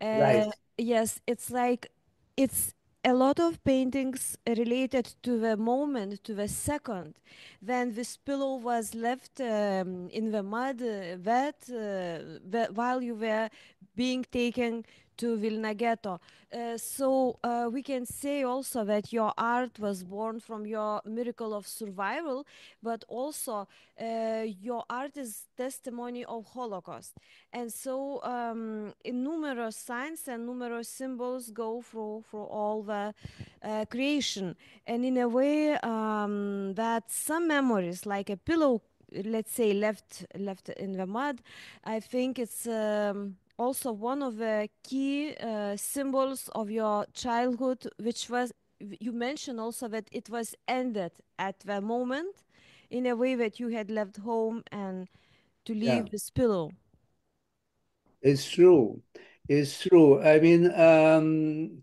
right. Yes, it's like it's a lot of paintings related to the moment, to the second, when this pillow was left um, in the mud, uh, wet, uh, while you were being taken to Vilna Ghetto. Uh, so uh, we can say also that your art was born from your miracle of survival, but also uh, your art is testimony of Holocaust. And so um, numerous signs and numerous symbols go through through all the uh, creation, and in a way um, that some memories, like a pillow, let's say left left in the mud, I think it's. Um, also one of the key uh, symbols of your childhood, which was you mentioned also that it was ended at the moment in a way that you had left home and to leave Yeah. this pillow. It's true. It's true. I mean, um,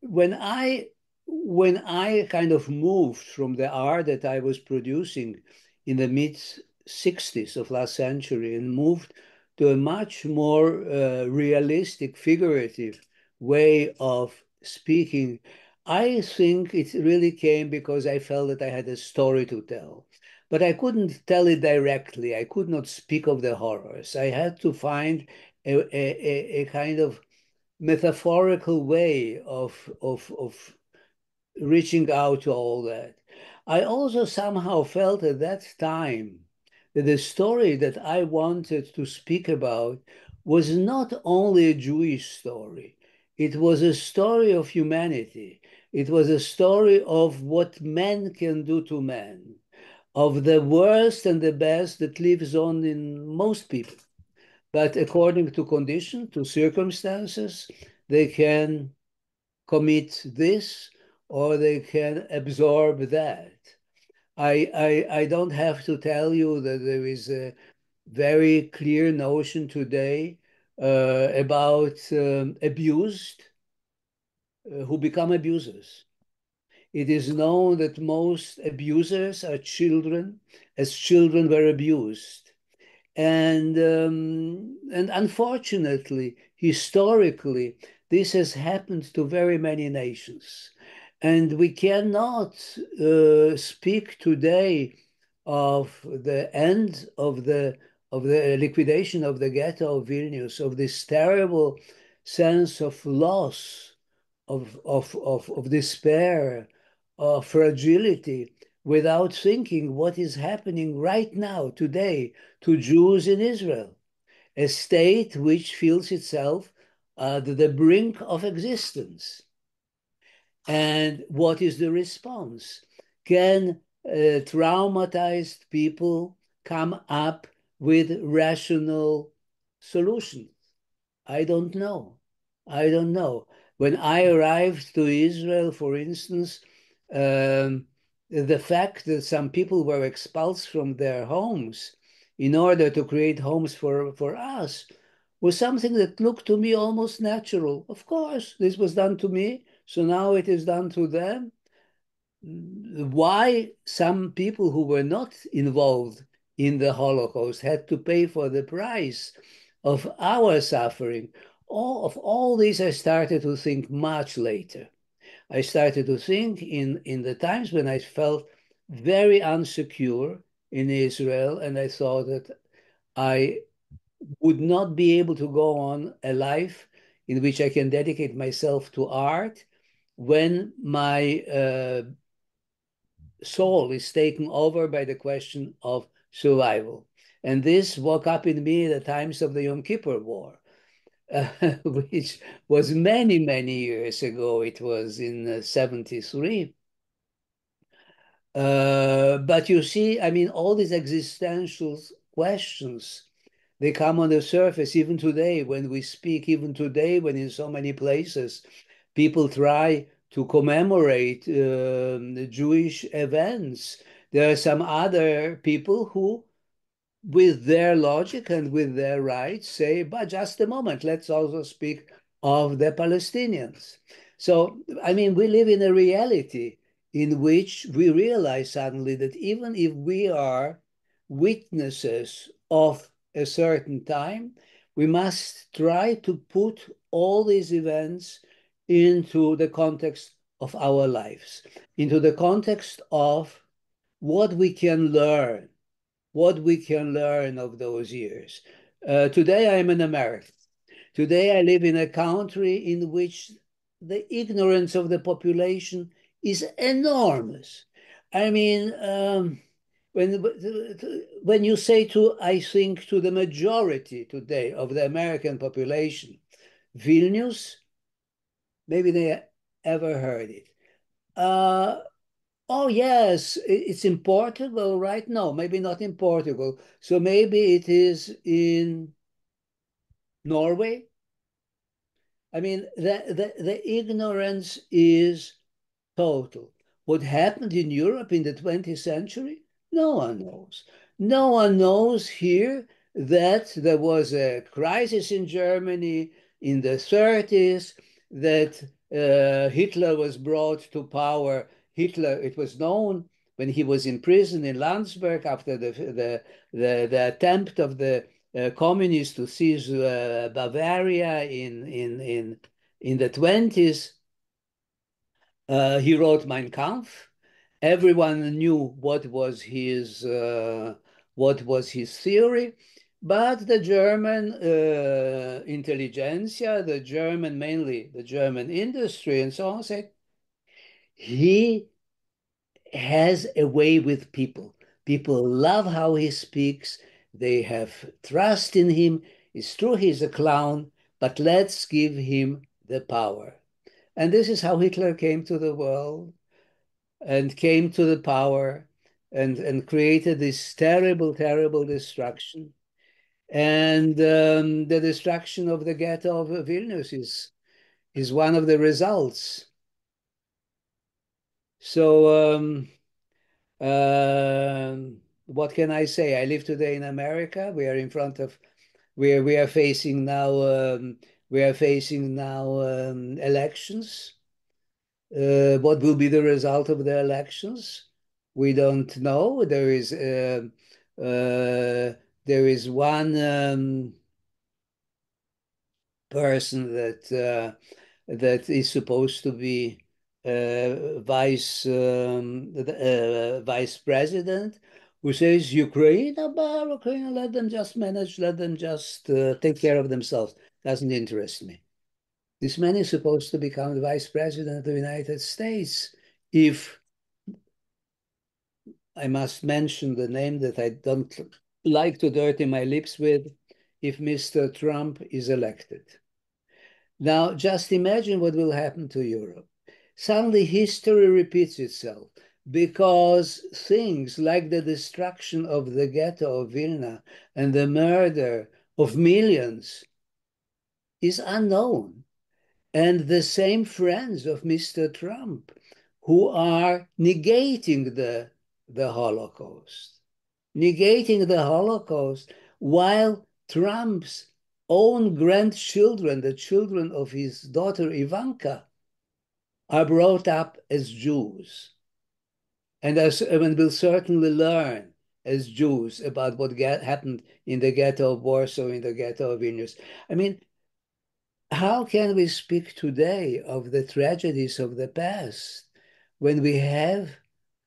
when I when I kind of moved from the art that I was producing in the mid 60s of last century and moved to a much more uh, realistic, figurative way of speaking, I think it really came because I felt that I had a story to tell. But I couldn't tell it directly. I could not speak of the horrors. I had to find a, a, a kind of metaphorical way of, of, of reaching out to all that. I also somehow felt at that time the story that I wanted to speak about was not only a Jewish story, it was a story of humanity. It was a story of what man can do to man, of the worst and the best that lives on in most people. But according to condition, to circumstances, they can commit this or they can absorb that. I, I, I don't have to tell you that there is a very clear notion today uh, about um, abused uh, who become abusers. It is known that most abusers are children, as children were abused. And, um, and unfortunately, historically, this has happened to very many nations. And we cannot uh, speak today of the end of the of the liquidation of the ghetto of Vilnius, of this terrible sense of loss, of, of, of, of despair, of fragility, without thinking what is happening right now, today, to Jews in Israel, a state which feels itself at the brink of existence. And what is the response? Can uh, traumatized people come up with rational solutions? I don't know. I don't know. When I arrived to Israel, for instance, um, the fact that some people were expelled from their homes in order to create homes for, for us was something that looked to me almost natural. Of course, this was done to me, so now it is done to them. Why some people who were not involved in the Holocaust had to pay for the price of our suffering. All of all this, I started to think much later. I started to think in, in the times when I felt very unsecure in Israel, and I thought that I would not be able to go on a life in which I can dedicate myself to art when my uh, soul is taken over by the question of survival. And this woke up in me the times of the Yom Kippur War, uh, which was many, many years ago. It was in uh, 73. Uh, but you see, I mean, all these existential questions, they come on the surface even today when we speak, even today when in so many places people try to commemorate um, Jewish events. There are some other people who, with their logic and with their rights, say, but just a moment, let's also speak of the Palestinians. So, I mean, we live in a reality in which we realize suddenly that even if we are witnesses of a certain time, we must try to put all these events into the context of our lives, into the context of what we can learn, what we can learn of those years. Uh, today I'm an American. Today I live in a country in which the ignorance of the population is enormous. I mean, um, when when you say to I think to the majority today of the American population, Vilnius, maybe they ever heard it. Uh, oh yes, it's in Portugal, right? No, maybe not in Portugal. So maybe it is in Norway. I mean, the, the, the ignorance is total. What happened in Europe in the 20th century No one knows. No one knows here that there was a crisis in Germany in the 30s, that uh, Hitler was brought to power. Hitler, it was known when he was in prison in Landsberg after the, the, the, the attempt of the uh, communists to seize uh, Bavaria in, in, in, in the 20s. Uh, he wrote Mein Kampf everyone knew what was his uh, what was his theory, but the German uh, intelligentsia, the German mainly the German industry, and so on said he has a way with people. People love how he speaks. They have trust in him. It's true he's a clown, but let's give him the power. And this is how Hitler came to the world and came to the power and, and created this terrible, terrible destruction. And um, the destruction of the ghetto of Vilnius is, is one of the results. So, um, uh, what can I say? I live today in America. We are in front of, we are, we are facing now, um, we are facing now um, elections uh, what will be the result of the elections? We don't know. There is uh, uh, there is one um, person that uh, that is supposed to be uh, vice um, uh, vice president who says Ukraine about Ukraine, let them just manage, let them just take care of themselves. Doesn't interest me. This man is supposed to become the vice president of the United States if I must mention the name that I don't like to dirty my lips with if Mr. Trump is elected. Now, just imagine what will happen to Europe. Suddenly, history repeats itself because things like the destruction of the ghetto of Vilna and the murder of millions is unknown and the same friends of Mr. Trump who are negating the, the Holocaust, negating the Holocaust while Trump's own grandchildren, the children of his daughter Ivanka, are brought up as Jews and, as, and will certainly learn as Jews about what get, happened in the ghetto of Warsaw, in the ghetto of Vilnius. I mean, how can we speak today of the tragedies of the past when we have,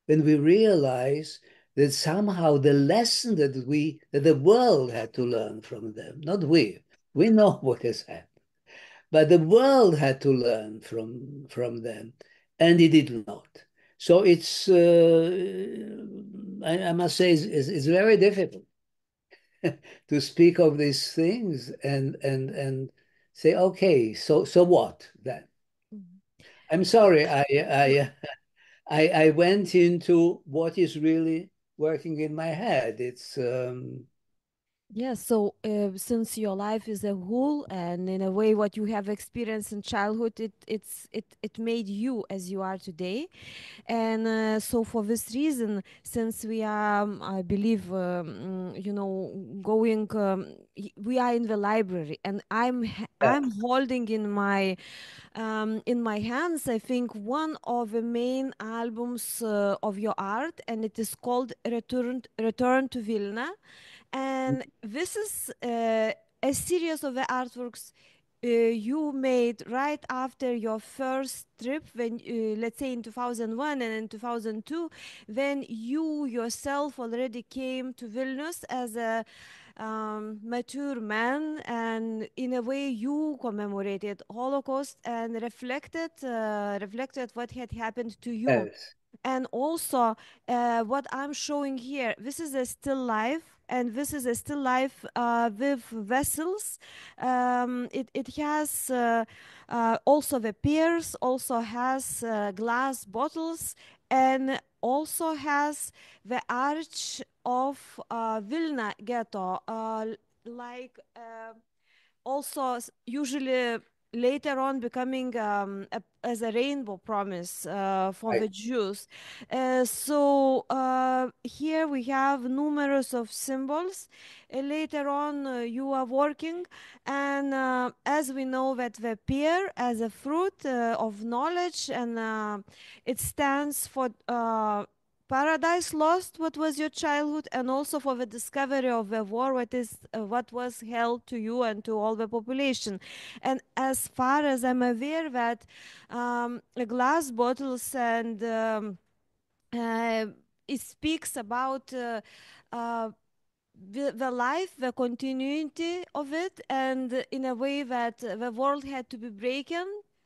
when we realize that somehow the lesson that we, that the world had to learn from them, not we, we know what has happened, but the world had to learn from, from them, and it did not. So it's, uh, I, I, must say, it's, it's very difficult to speak of these things and and and say, okay, so so what then? Mm-hmm. I'm sorry, I I I, I went into what is really working in my head. It's um, yeah, so uh, since your life is a whole, and in a way, what you have experienced in childhood, it it's it it made you as you are today, and uh, so for this reason, since we are, um, I believe, um, you know, going, um, we are in the library, and I'm I'm holding in my um, in my hands, I think one of the main albums uh, of your art, and it is called Return Return to Vilna and this is uh, a series of the artworks uh, you made right after your first trip when uh, let's say in 2001 and in 2002 when you yourself already came to vilnius as a um, mature man and in a way you commemorated holocaust and reflected uh, reflected what had happened to you yes. and also uh, what i'm showing here this is a still life and this is a still life uh, with vessels. Um, it, it has uh, uh, also the piers, also has uh, glass bottles, and also has the arch of uh, Vilna ghetto, uh, like also usually later on becoming um, a, as a rainbow promise uh, for Right. the Jews. Uh, so uh, here we have numerous of symbols. Uh, later on, uh, you are working, and uh, as we know that the pear as a fruit uh, of knowledge, and uh, it stands for uh, paradise lost what was your childhood and also for the discovery of the war what is uh, what was held to you and to all the population? And as far as i'm aware that um, glass bottles and um, uh, it speaks about uh, uh, the, the life, the continuity of it, and in a way that the world had to be broken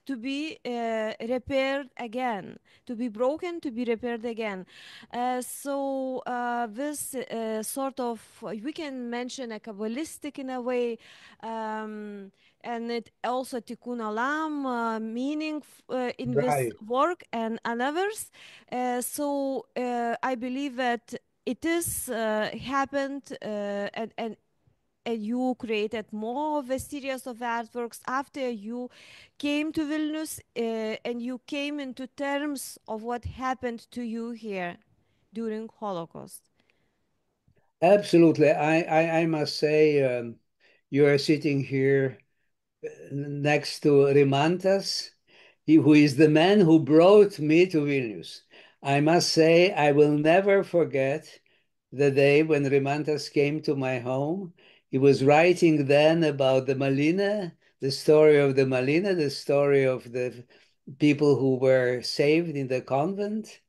to be uh, repaired again, to be broken to be repaired again. Uh, so uh, this uh, sort of we can mention a kabbalistic in a way. Um, and it also tikkun olam uh, meaning uh, in Right. this work and, and others. So uh, I believe that it is uh, happened uh, and and you created more of a series of artworks after you came to Vilnius uh, and you came into terms of what happened to you here during Holocaust. Absolutely. I, I, I must say, um, you are sitting here uh, next to Rimantas, who is the man who brought me to Vilnius. I must say, I will never forget the day when Rimantas came to my home. He was writing then about the Malina, the story of the Malina, the story of the people who were saved in the convent.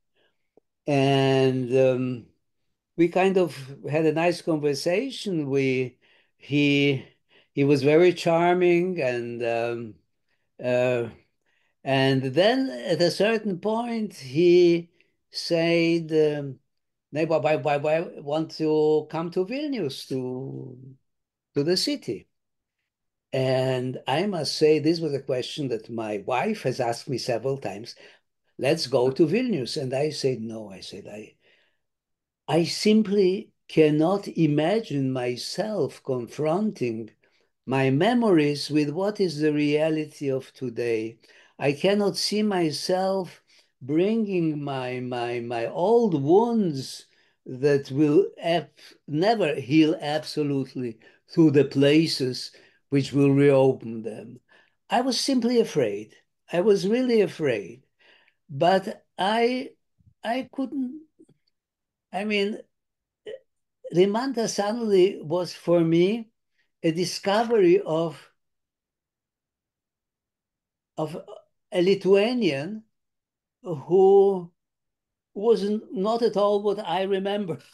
And um, we kind of had a nice conversation. We he he was very charming and um, uh, and then at a certain point he said, um, "Nei, why, why, why, why want to come to Vilnius to to the city?" And I must say, this was a question that my wife has asked me several times. Let's go to Vilnius, and I said no. I said I I simply cannot imagine myself confronting my memories with what is the reality of today. I cannot see myself bringing my my my old wounds that will never heal absolutely through the places which will reopen them. I was simply afraid. I was really afraid. But I I couldn't I mean, Rimanta suddenly was for me a discovery of of a Lithuanian who was not at all what I remember.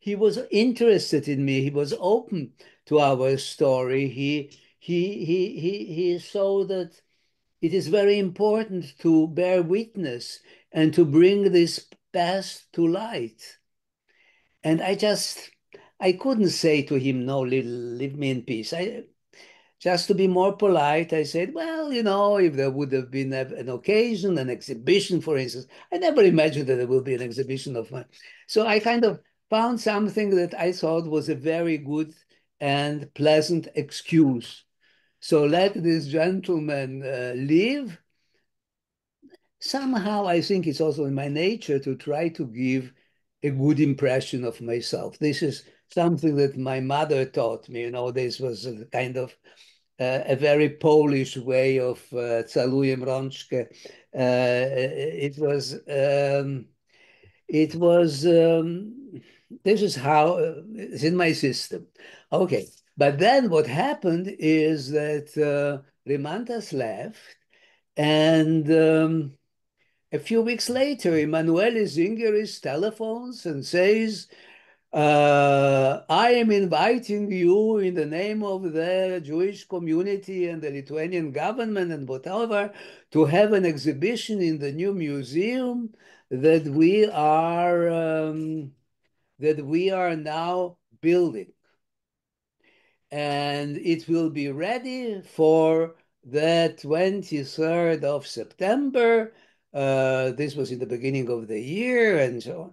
He was interested in me. He was open to our story. He he he he he saw that it is very important to bear witness and to bring this past to light. And I just, I couldn't say to him, no, leave, me in peace. I, just to be more polite, I said, well, you know, if there would have been an occasion, an exhibition, for instance, I never imagined that there will be an exhibition of mine. So I kind of found something that I thought was a very good and pleasant excuse. So let this gentleman uh, leave. Somehow I think it's also in my nature to try to give a good impression of myself. This is something that my mother taught me. You know, this was a kind of uh, a very Polish way of uh, rączkę. Uh, it was, um, it was, um, this is how it's in my system. Okay. But then what happened is that uh, Rimantas left and um, a few weeks later, Emanuele Zingeris telephones and says, uh, I am inviting you in the name of the Jewish community and the Lithuanian government and whatever to have an exhibition in the new museum that we are um, that we are now building. And it will be ready for the 23rd of September. Uh, this was in the beginning of the year and so on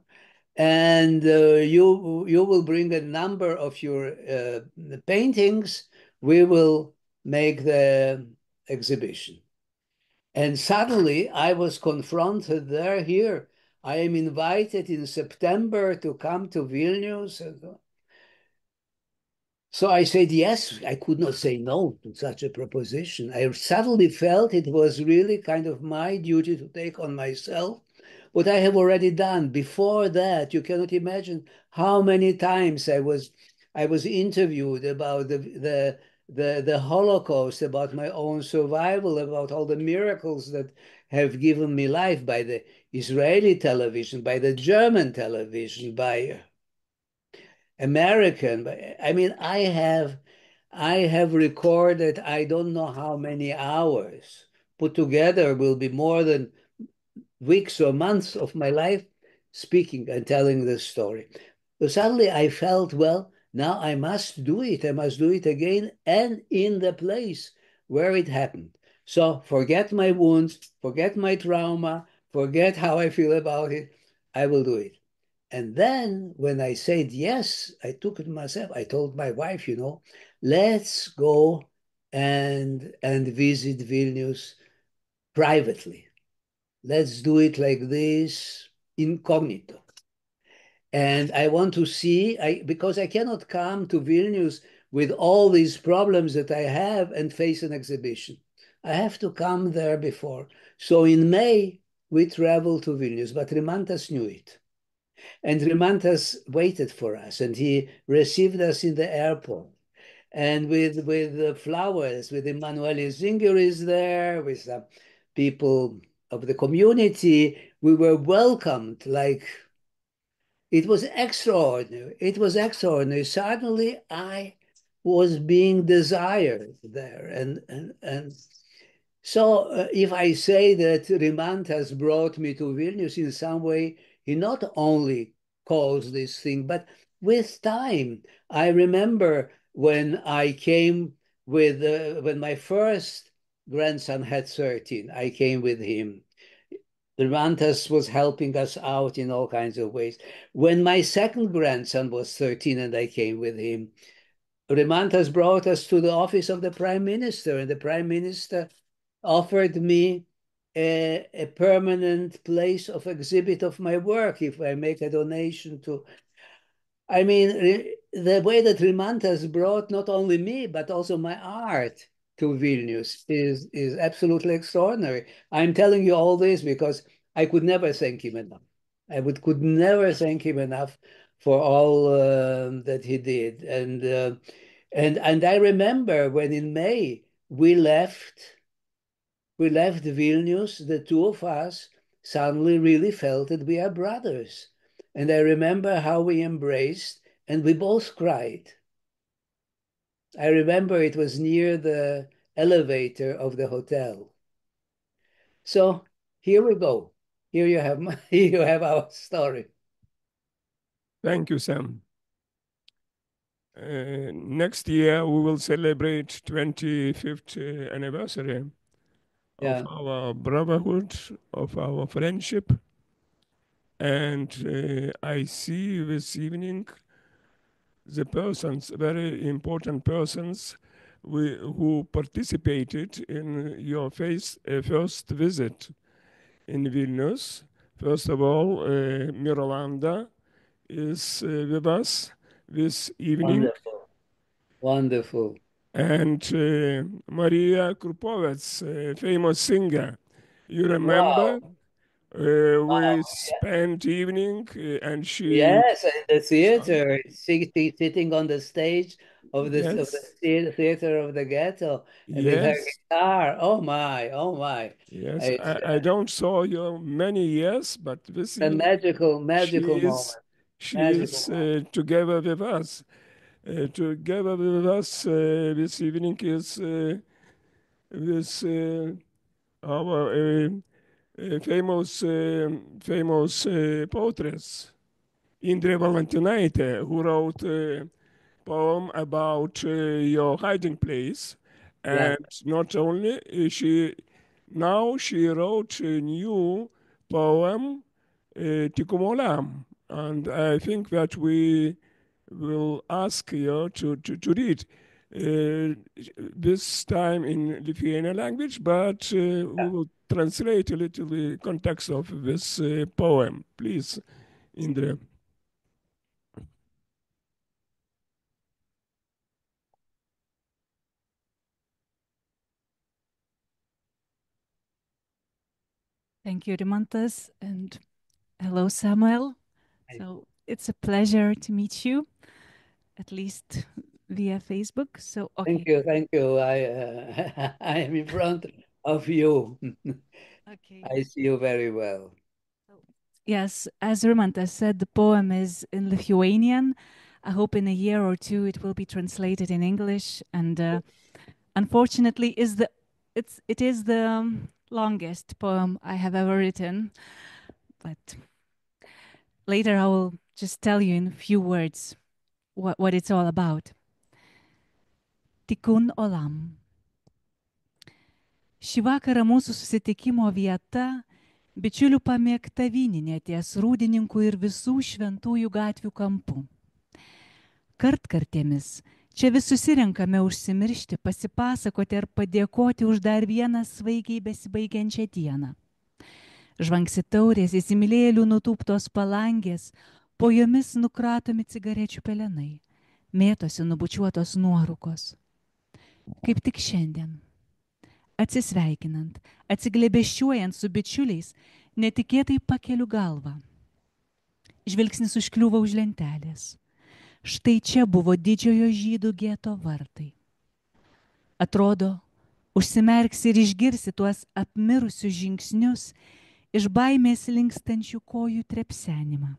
and uh, you you will bring a number of your uh, paintings. We will make the exhibition. And suddenly I was confronted there, here. I am invited in September to come to Vilnius. So I said yes. I could not say no to such a proposition. I suddenly felt it was really kind of my duty to take on myself what I have already done. Before that, you cannot imagine how many times I was I was interviewed about the the the, the Holocaust, about my own survival, about all the miracles that have given me life by the Israeli television, by the German television, by American. I mean, I have I have recorded I don't know how many hours put together will be more than weeks or months of my life speaking and telling this story. So suddenly I felt, well, now I must do it. I must do it again and in the place where it happened. So forget my wounds, forget my trauma, forget how I feel about it. I will do it. And then when I said yes, I took it myself. I told my wife, you know, let's go and and visit Vilnius privately. Let's do it like this, incognito. And I want to see, I, because I cannot come to Vilnius with all these problems that I have and face an exhibition. I have to come there before. So in May, we traveled to Vilnius, but Rimantas knew it. And Rimantas waited for us and he received us in the airport. And with with flowers, with Emanuele Zingeris there, with some people of the community, we were welcomed like it was extraordinary. It was extraordinary. Suddenly I was being desired there. And, and, and so uh, if I say that Rimantas brought me to Vilnius in some way, he not only caused this thing, but with time, I remember when I came with, uh, when my first grandson had 13, I came with him Rimantas was helping us out in all kinds of ways. When my second grandson was 13 and I came with him, Rimantas brought us to the office of the prime minister, and the prime minister offered me a, a permanent place of exhibit of my work if I make a donation to. I mean, the way that Rimantas brought not only me, but also my art to Vilnius is, is absolutely extraordinary. I'm telling you all this because I could never thank him enough. I would could never thank him enough for all uh, that he did. And uh, and and I remember when in May we left, we left Vilnius, the two of us suddenly really felt that we are brothers. And I remember how we embraced and we both cried. I remember it was near the elevator of the hotel. So here we go. Here you have my, here you have our story. Thank you, Sam. Uh, next year we will celebrate 25th anniversary Yeah. of our brotherhood, of our friendship. And uh, I see this evening the persons, very important persons, we, who participated in your face, uh, first visit in Vilnius. First of all, uh, Mirolanda is uh, with us this evening, Wonderful. Wonderful. And uh, Maria Krupoves, famous singer. You remember? Uh, we spent evening, uh, and she Yes, and the theater, sitting, sitting on the stage of the, of the theater of the ghetto, and with her guitar. Oh my, oh my. Yes, It's I, I don't saw you many years, but this a evening magical, magical she is moment. she Magical is uh, together with us. Uh, together with us uh, this evening is uh, this uh, our famous uh, famous uh, poetess Indrė Valentinaitė, who wrote a poem about uh, your hiding place, Yeah. and not only she now she wrote a new poem, uh, Tikun Olam, and I think that we will ask you to, to, to read. uh, this time in Lithuanian language, but uh, we will translate a little the context of this uh, poem. Please, Indrė. Thank you, Rimantas, and hello, Samuel. Hi. So it's a pleasure to meet you, at least via Facebook. So, okay. Thank you, thank you. I uh, I am in front of you. Okay. I see you very well. Yes, as Rimantas said, the poem is in Lithuanian. I hope in a year or two it will be translated in English. And uh, unfortunately, is the it's it is the longest poem I have ever written. But later I will just tell you in a few words what, what it's all about. Tikun Olam. Šį vakarą mūsų susitikimo vieta bičiulių pamėgta vyninė ties rūdininkų ir visų šventųjų gatvių kampu. Kartkartėmis čia vis susirenkame užsimiršti, pasipasakoti ar padėkoti už dar vieną svaigiai besibaigiančią dieną. Žvangsi taurės, įsimylėlių nutūptos palangės, po jomis nukratomi cigarečių pelenai, mėtosi nubučiuotos nuorukos. Kaip tik šiandien Atsisveikinant, atsiglebėšiuojant su bičiuliais, netikėtai pakeliu galvą. Žvilgsnis užkliūva už lentelės. Štai čia buvo didžiojo žydų geto vartai. Atrodo, užsimerksi ir išgirsi tuos apmirusius žingsnius, iš baimės linkstančių kojų trepsenimą.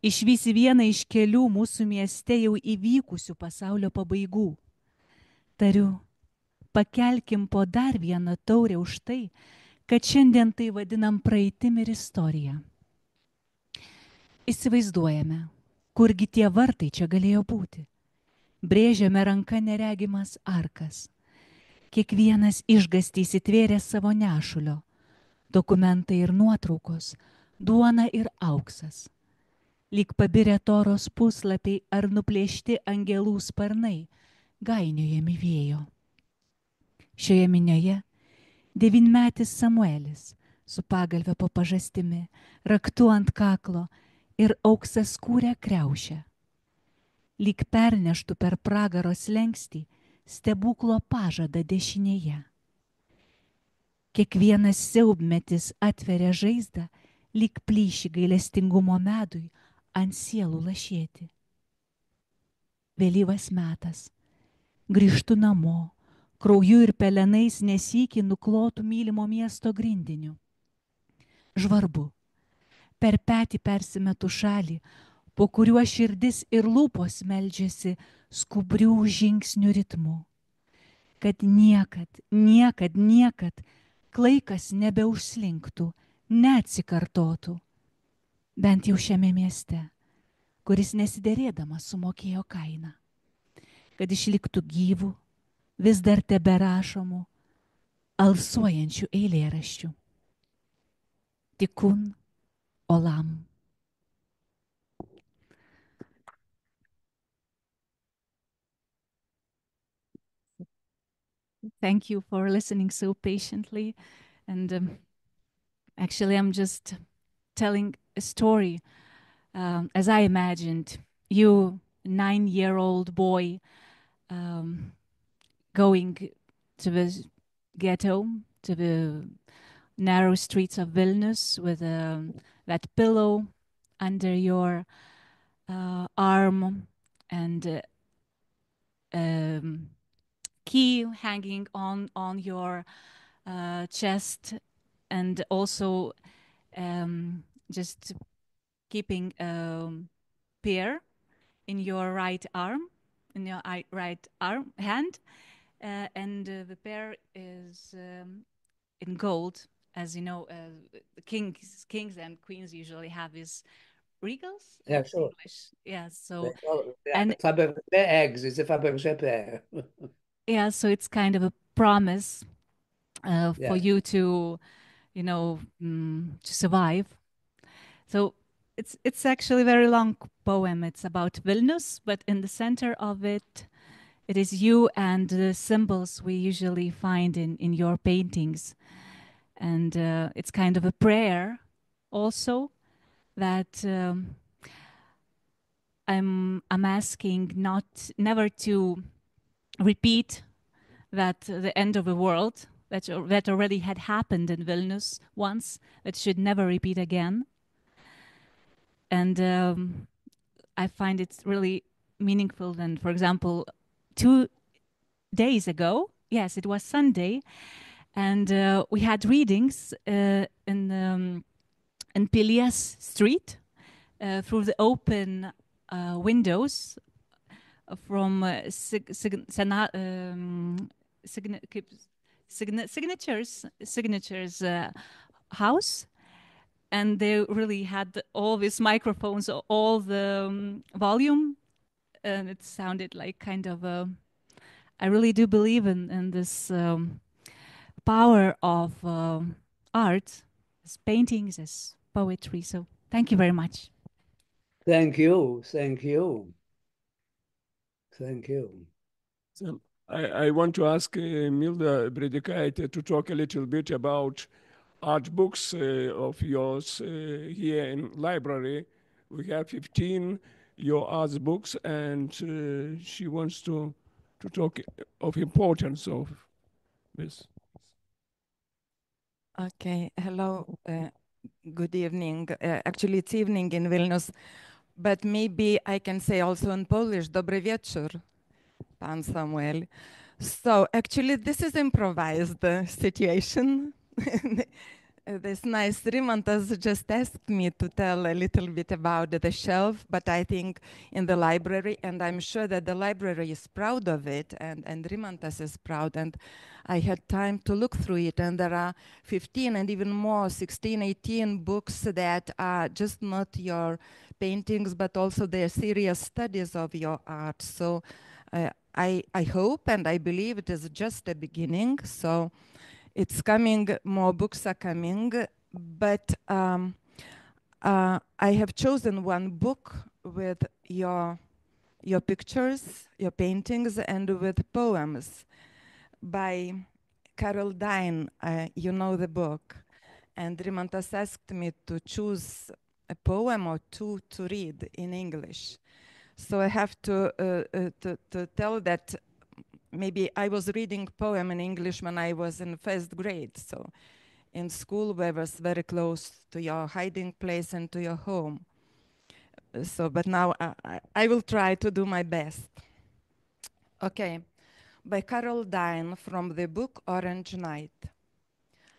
Išvysi vieną iš kelių mūsų mieste jau įvykusių pasaulio pabaigų. Tariu, pakelkim po dar vieną taurę už tai, kad šiandien tai vadinam praeitim ir istorija. Įsivaizduojame, kurgi tie vartai čia galėjo būti. Brėžiame ranką neregimas arkas. Kiekvienas išgasti įsitvėrė savo nešulio. Dokumentai ir nuotraukos, duona ir auksas. Lyg pabirę toros puslapiai ar nuplėšti angelų sparnai, gainiojami vėjo. Šioje minioje devynmetis Samuelis su pagalbė po pažastimi, raktu ant kaklo ir auksas kūrė kreušę. Lyg perneštų per pragaro slengsti stebuklo pažadą dešinėje. Kiekvienas siaubmetis atveria žaizdą, lyg plyšį gailestingumo medui ant sielų lašėti. Vėlyvas metas. Grįžtu namo, krauju ir pelenais nesikį nuklotų mylimo miesto grindiniu. Žvarbu, per petį persimetų šalį, po kuriuo širdis ir lūpos meldžiasi skubrių žingsnių ritmu. Kad niekad, niekad, niekad klaikas nebeužslinktų, neatsikartotų. Bent jau šiame mieste, kuris nesiderėdamas sumokėjo kainą. Kad išliktų gyvų, vis dar teberašomų, alsuojančių eilėraščių. Tikun Olam. Thank you for listening so patiently. And um, actually, I'm just telling a story um, as I imagined you, nine year old boy, um, going to the ghetto, to the narrow streets of Vilnius with um, that pillow under your uh, arm and uh, um, key hanging on on your uh, chest, and also um, just keeping a pear in your right arm, in your right arm hand, uh, and uh, the pear is um, in gold. As you know, uh, the kings, kings and queens usually have these regals. Yeah, sure. English. Yeah, so yeah, and- Fabergé eggs, it's a Fabergé pear. yeah so it's kind of a promise uh, for Yeah. you to you know mm, to survive so it's it's actually a very long poem it's about vilnius but in the center of it it is you and the symbols we usually find in, in your paintings. And uh, it's kind of a prayer also that um, I'm, I'm asking not never to repeat that the end of the world that, that already had happened in Vilnius once, that should never repeat again. And um, I find it really meaningful. And for example, two days ago, yes, it was Sunday, and uh, we had readings uh, in um, in Pilies Street uh, through the open uh, windows from uh, sig- sig- um, signa- signa- signatures signatures uh, house and they really had all these microphones all the um, volume and it sounded like kind of a i really do believe in, in this um, power of um, art as paintings as poetry so thank you very much Thank you. Thank you. Thank you. So I, I want to ask uh, Milda Brėdikytė to talk a little bit about art books uh, of yours uh, here in library. We have 15 your art books, and uh, she wants to to talk of importance of this. Okay, hello, good evening. Actually, it's evening in Vilnius, but maybe I can say also in Polish, dobry wieczór, pan Samuel. So actually, this is improvised uh, situation. this nice Rimantas just asked me to tell a little bit about the shelf, but I think in the library, and I'm sure that the library is proud of it, and, and Rimantas is proud, and I had time to look through it, and there are 15 and even more, 16, 18 books that are just not your paintings, but also they're serious studies of your art. So uh, I, I hope and I believe it is just a beginning. So it's coming, more books are coming, but um, uh, I have chosen one book with your your pictures, your paintings, and with poems by Carol Dine. Uh, you know the book. And Rimantas asked me to choose a poem or two to read in English. So I have to, uh, uh, to, to tell that maybe I was reading poem in English when I was in first grade. So in school, we was very close to your hiding place and to your home. So, but now I, I, will try to do my best. Okay, by Carol Dine from the book Orange Night.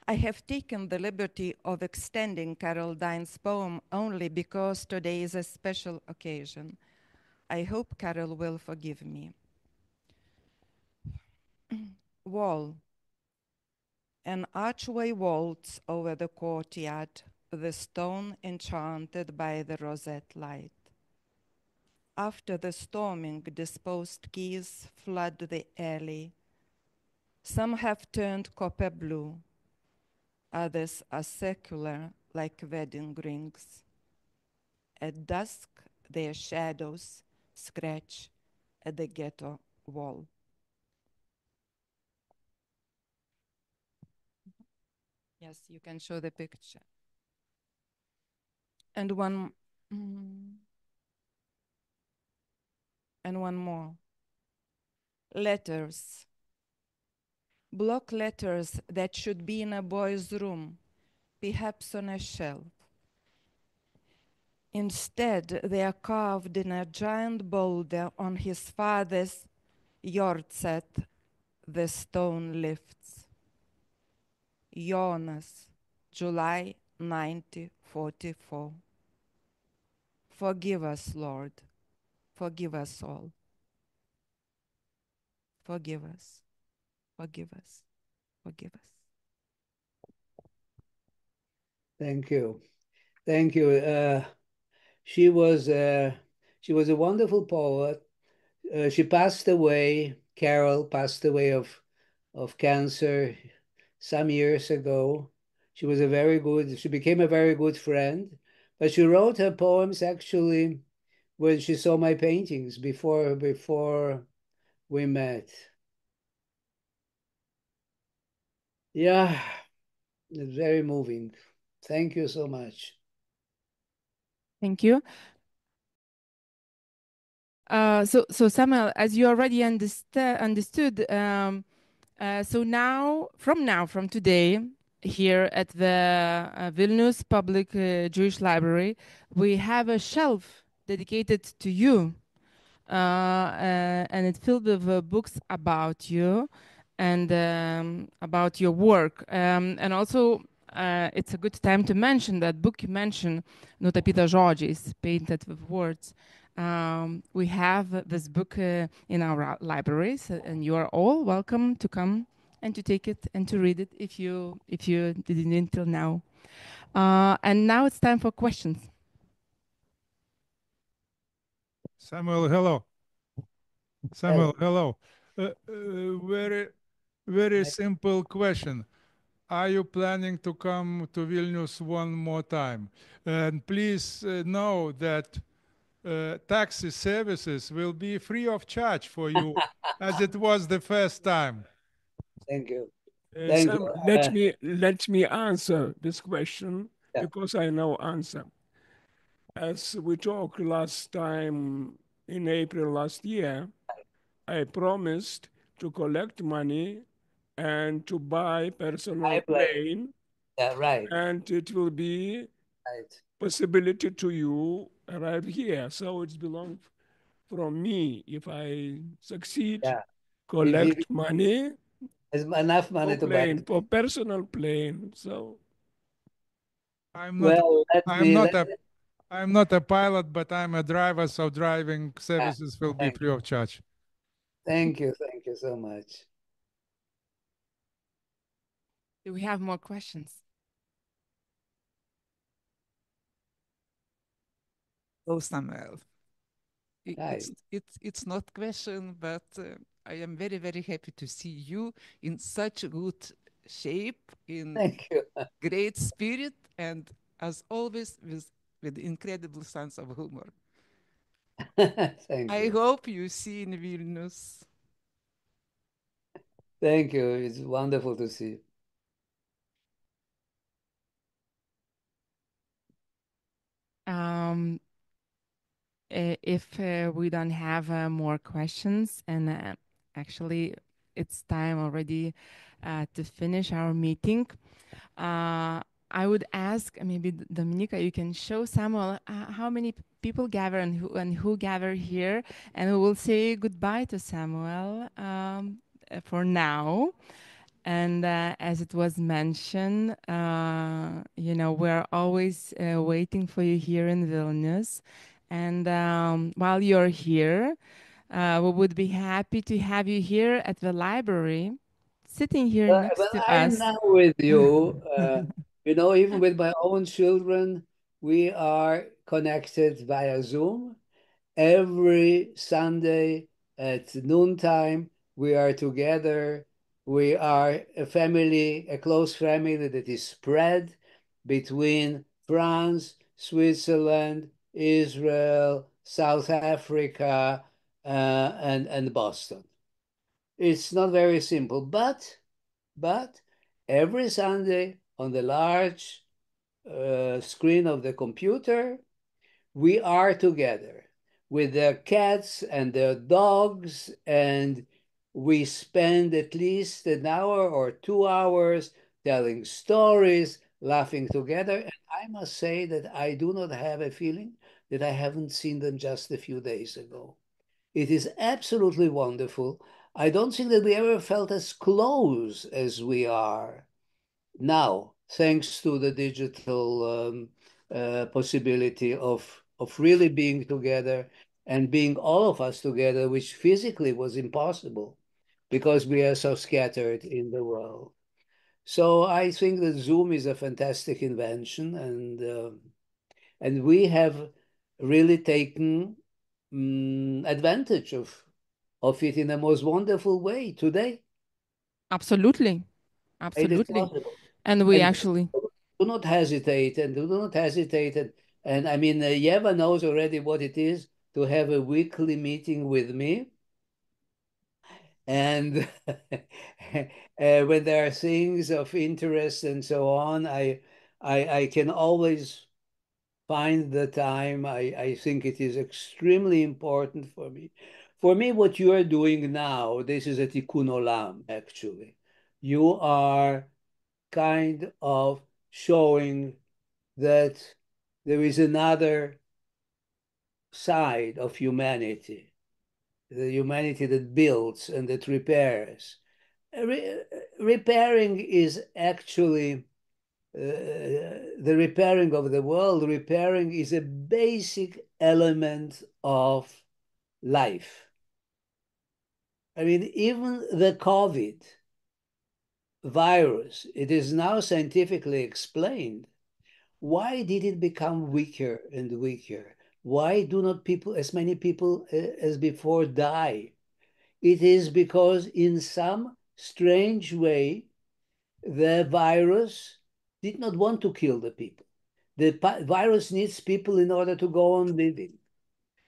I have taken the liberty of extending Carol Dine's poem only because today is a special occasion. I hope Carol will forgive me. Wall. An archway vaults over the courtyard, the stone enchanted by the rosette light. After the storming, disposed keys flood the alley. Some have turned copper blue, others are circular like wedding rings. At dusk, their shadows scratch at the ghetto wall. Yes, you can show the picture. And one, mm, and one more. Letters. Block letters that should be in a boy's room, perhaps on a shelf. Instead, they are carved in a giant boulder on his father's yard set. the stone lifts. Jonas, July 1944. Forgive us, Lord. Forgive us all. Forgive us. Forgive us. Forgive us. Thank you. Thank you. Uh, she was uh, she was a wonderful poet. Uh, she passed away. Carol passed away of of cancer some years ago. She was a very good. She became a very good friend. But she wrote her poems actually when she saw my paintings before before we met. Yeah, it's very moving. Thank you so much. Thank you. Uh, so, so Samuel, as you already understa- understood, um, uh, so now, from now, from today, here at the uh, Vilnius Public uh, Jewish Library, we have a shelf dedicated to you, uh, uh, and it's filled with books about you and um, about your work. Um, and also, it's a good time to mention that book you mentioned, Nutapyta žodžiais, painted with words. Um, we have this book uh, in our libraries, uh, and you are all welcome to come and to take it and to read it if you if you didn't until now. Uh, and now it's time for questions. Samuel, hello. Samuel, hello. Uh, uh, very, very simple question. Are you planning to come to Vilnius one more time? And please uh, know that uh, taxi services will be free of charge for you, as it was the first time. Thank you. Uh, Thank Sam, you. let Uh, me let me answer this question Yeah. because I know answer. As we talked last time in April last year, I promised to collect money and to buy personal Buy plane. plane, Yeah, right, and it will be right. possibility to you arrive here. So it's belong from me if I succeed. Yeah. Collect money There's enough money for to buy. for personal plane. So I'm not, Well, I'm me, not a, I'm not a pilot, but I'm a driver, so driving ah, services will be thank free of charge. Thank you, thank you so much. Do we have more questions? Hello, Samuel. I- It's, it's, it's not question, but uh, I am very, very happy to see you in such good shape, in Thank you. great spirit, and as always, with, with incredible sense of humor. Thank I you. hope you see in Vilnius. Thank you. It's wonderful to see. Um, if uh, we don't have uh, more questions, and uh, actually it's time already uh, to finish our meeting, I would ask maybe D- Dominika, you can show Samuel how many people gather and who and who gather here, and we will say goodbye to Samuel um, for now. And uh, as it was mentioned, uh, you know, we're always uh, waiting for you here in Vilnius. And um, while you're here, uh, we would be happy to have you here at the library, sitting here Well, next well, to I'm us. now with you. Uh, you know, even with my own children, we are connected via Zoom. Every Sunday at noontime, we are together. We are a family, a close family that is spread between France, Switzerland, Israel, South Africa, uh, and, and Boston. It's not very simple, but but every Sunday on the large uh, screen of the computer, we are together with their cats and their dogs, and we spend at least an hour or two hours telling stories, laughing together. And I must say that I do not have a feeling that I haven't seen them just a few days ago. It is absolutely wonderful. I don't think that we ever felt as close as we are now, thanks to the digital um, uh, possibility of, of really being together and being all of us together, which physically was impossible because we are so scattered in the world. So I think that Zoom is a fantastic invention, and um and we have really taken mm, advantage of of it in the most wonderful way today. Absolutely, absolutely. And we And actually, do not hesitate and do not hesitate. And, and I mean, uh, Ieva knows already what it is to have a weekly meeting with me. and uh, when there are things of interest and so on, I, I, I can always find the time. I, I think it is extremely important for me. For me, what you are doing now, this is a tikkun olam, actually. You are kind of showing that there is another side of humanity, the humanity that builds and that repairs. Re repairing is actually the repairing of the world. Repairing is a basic element of life. I mean, even the COVID virus, it is now scientifically explained. Why did it become weaker and weaker? Why do not people, as many people uh, as before, die? It is because, in some strange way, the virus did not want to kill the people. The virus needs people in order to go on living.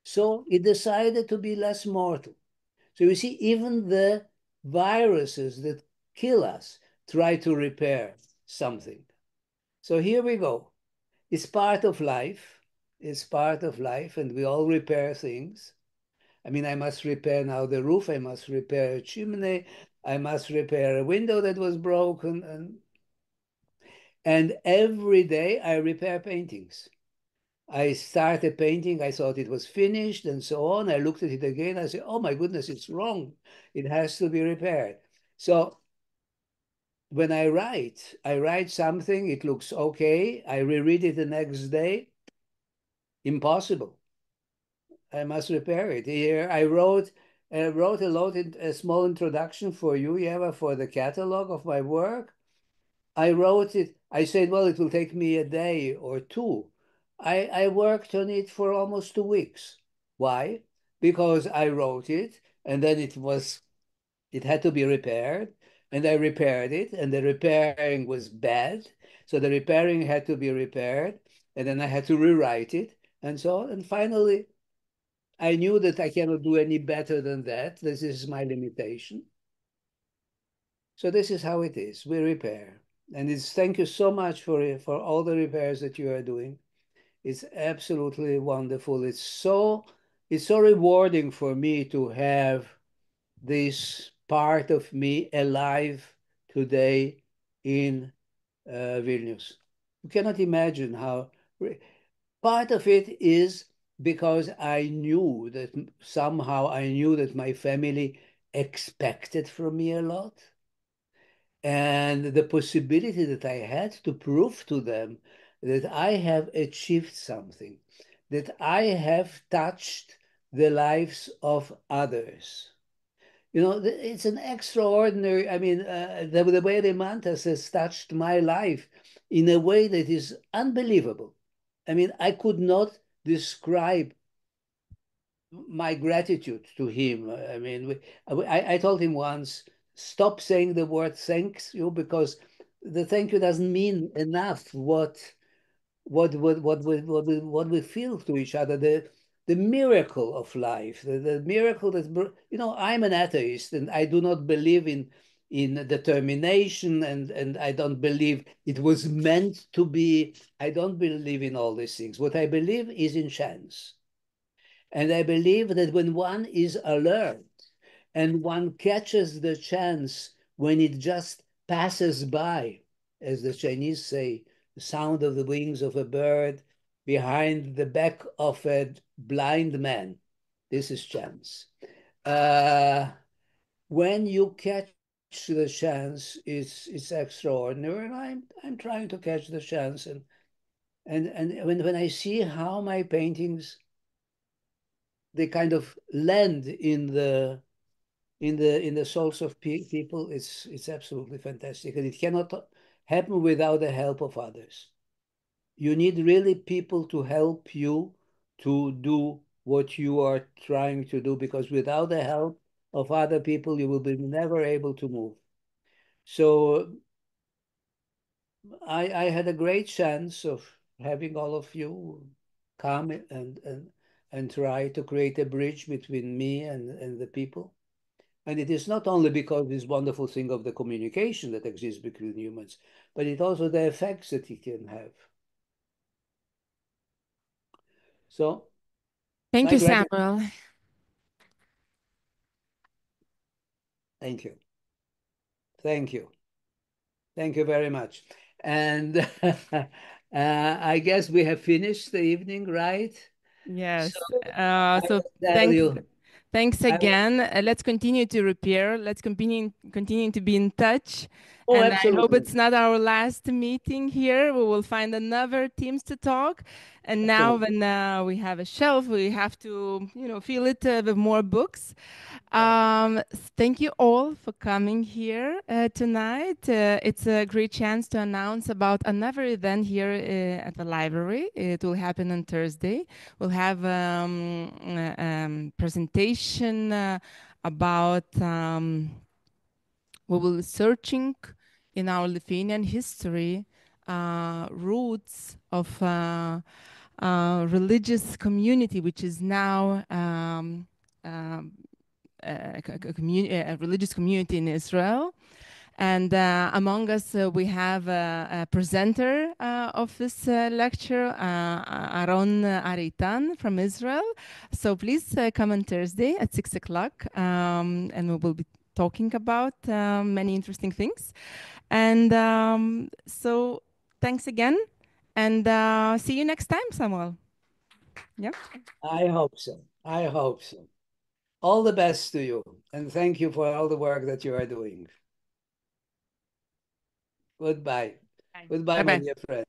So it decided to be less mortal. So you see, even the viruses that kill us try to repair something. So here we go. It's part of life. It's part of life, and we all repair things. I mean, I must repair now the roof. I must repair a chimney. I must repair a window that was broken, and and every day I repair paintings. I started painting, I thought it was finished and so on. I looked at it again, I said, oh my goodness, it's wrong. It has to be repaired. So when I write, I write something, it looks okay. I reread it the next day. Impossible. I must repair it. Here I wrote I wrote a, lot, a small introduction for you, Ieva, for the catalog of my work. I wrote it. I said, well, it will take me a day or two. I, I worked on it for almost two weeks. Why? Because I wrote it and then it was, it had to be repaired and I repaired it and the repairing was bad. So the repairing had to be repaired and then I had to rewrite it and so on. And finally, I knew that I cannot do any better than that. This is my limitation. So this is how it is. We repair. And it's thank you so much for for all the repairs that you are doing. It's absolutely wonderful. It's so it's so rewarding for me to have this part of me alive today in uh, Vilnius. You cannot imagine how part of it is because I knew that somehow I knew that my family expected from me a lot and the possibility that I had to prove to them that I have achieved something, that I have touched the lives of others. You know, it's an extraordinary, I mean, uh, the, the way Rimantas has touched my life in a way that is unbelievable. I mean, I could not describe my gratitude to him. I mean, I, I told him once, stop saying the word thanks you because the thank you doesn't mean enough what what what what we, what we, what we feel to each other. The the miracle of life the, the miracle that you know i'm an atheist and i do not believe in in determination and and i don't believe it was meant to be. I don't believe in all these things. What i believe is in chance. And i believe that when one is alert and one catches the chance when it just passes by, as the Chinese say, the sound of the wings of a bird behind the back of a blind man. This is chance. Uh, when you catch the chance, it's it's extraordinary. And I'm I'm trying to catch the chance, and and and when when I see how my paintings they kind of land in the in the in the souls of pe people it's it's absolutely fantastic and it cannot happen without the help of others. You need really people to help you to do what you are trying to do because without the help of other people you will be never able to move. So i i had a great chance of having all of you come and and and try to create a bridge between me and and the people And it is not only because this wonderful thing of the communication that exists between humans, but it also the effects that it can have. So, Thank you. Samuel. thank you. Thank you. Thank you very much. And uh, I guess we have finished the evening, right? Yes. So, Uh, so tell thanks, you- thanks again. Uh, let's continue to repair. Let's continue continue to be in touch. Oh, and I hope it's not our last meeting here. We will find another teams to talk. And now, Absolutely. when uh, we have a shelf, we have to, you know, fill it uh, with more books. Um, thank you all for coming here uh, tonight. Uh, it's a great chance to announce about another event here uh, at the library. It will happen on Thursday. We'll have um, uh, um, presentation uh, about. Um, we will be searching in our Lithuanian history uh, roots of uh, uh, religious community, which is now um, um, a, communi- a religious community in Israel. And uh, among us, uh, we have a, a presenter of this lecture, Aaron Aritan from Israel. So please come on Thursday at six o'clock, um, and we will be talking about uh, many interesting things. And um, so, thanks again, and uh, see you next time, Samuel. Yeah. I hope so. I hope so. All the best to you, and thank you for all the work that you are doing. Goodbye. Bye. Goodbye, my Bye-bye. dear friend.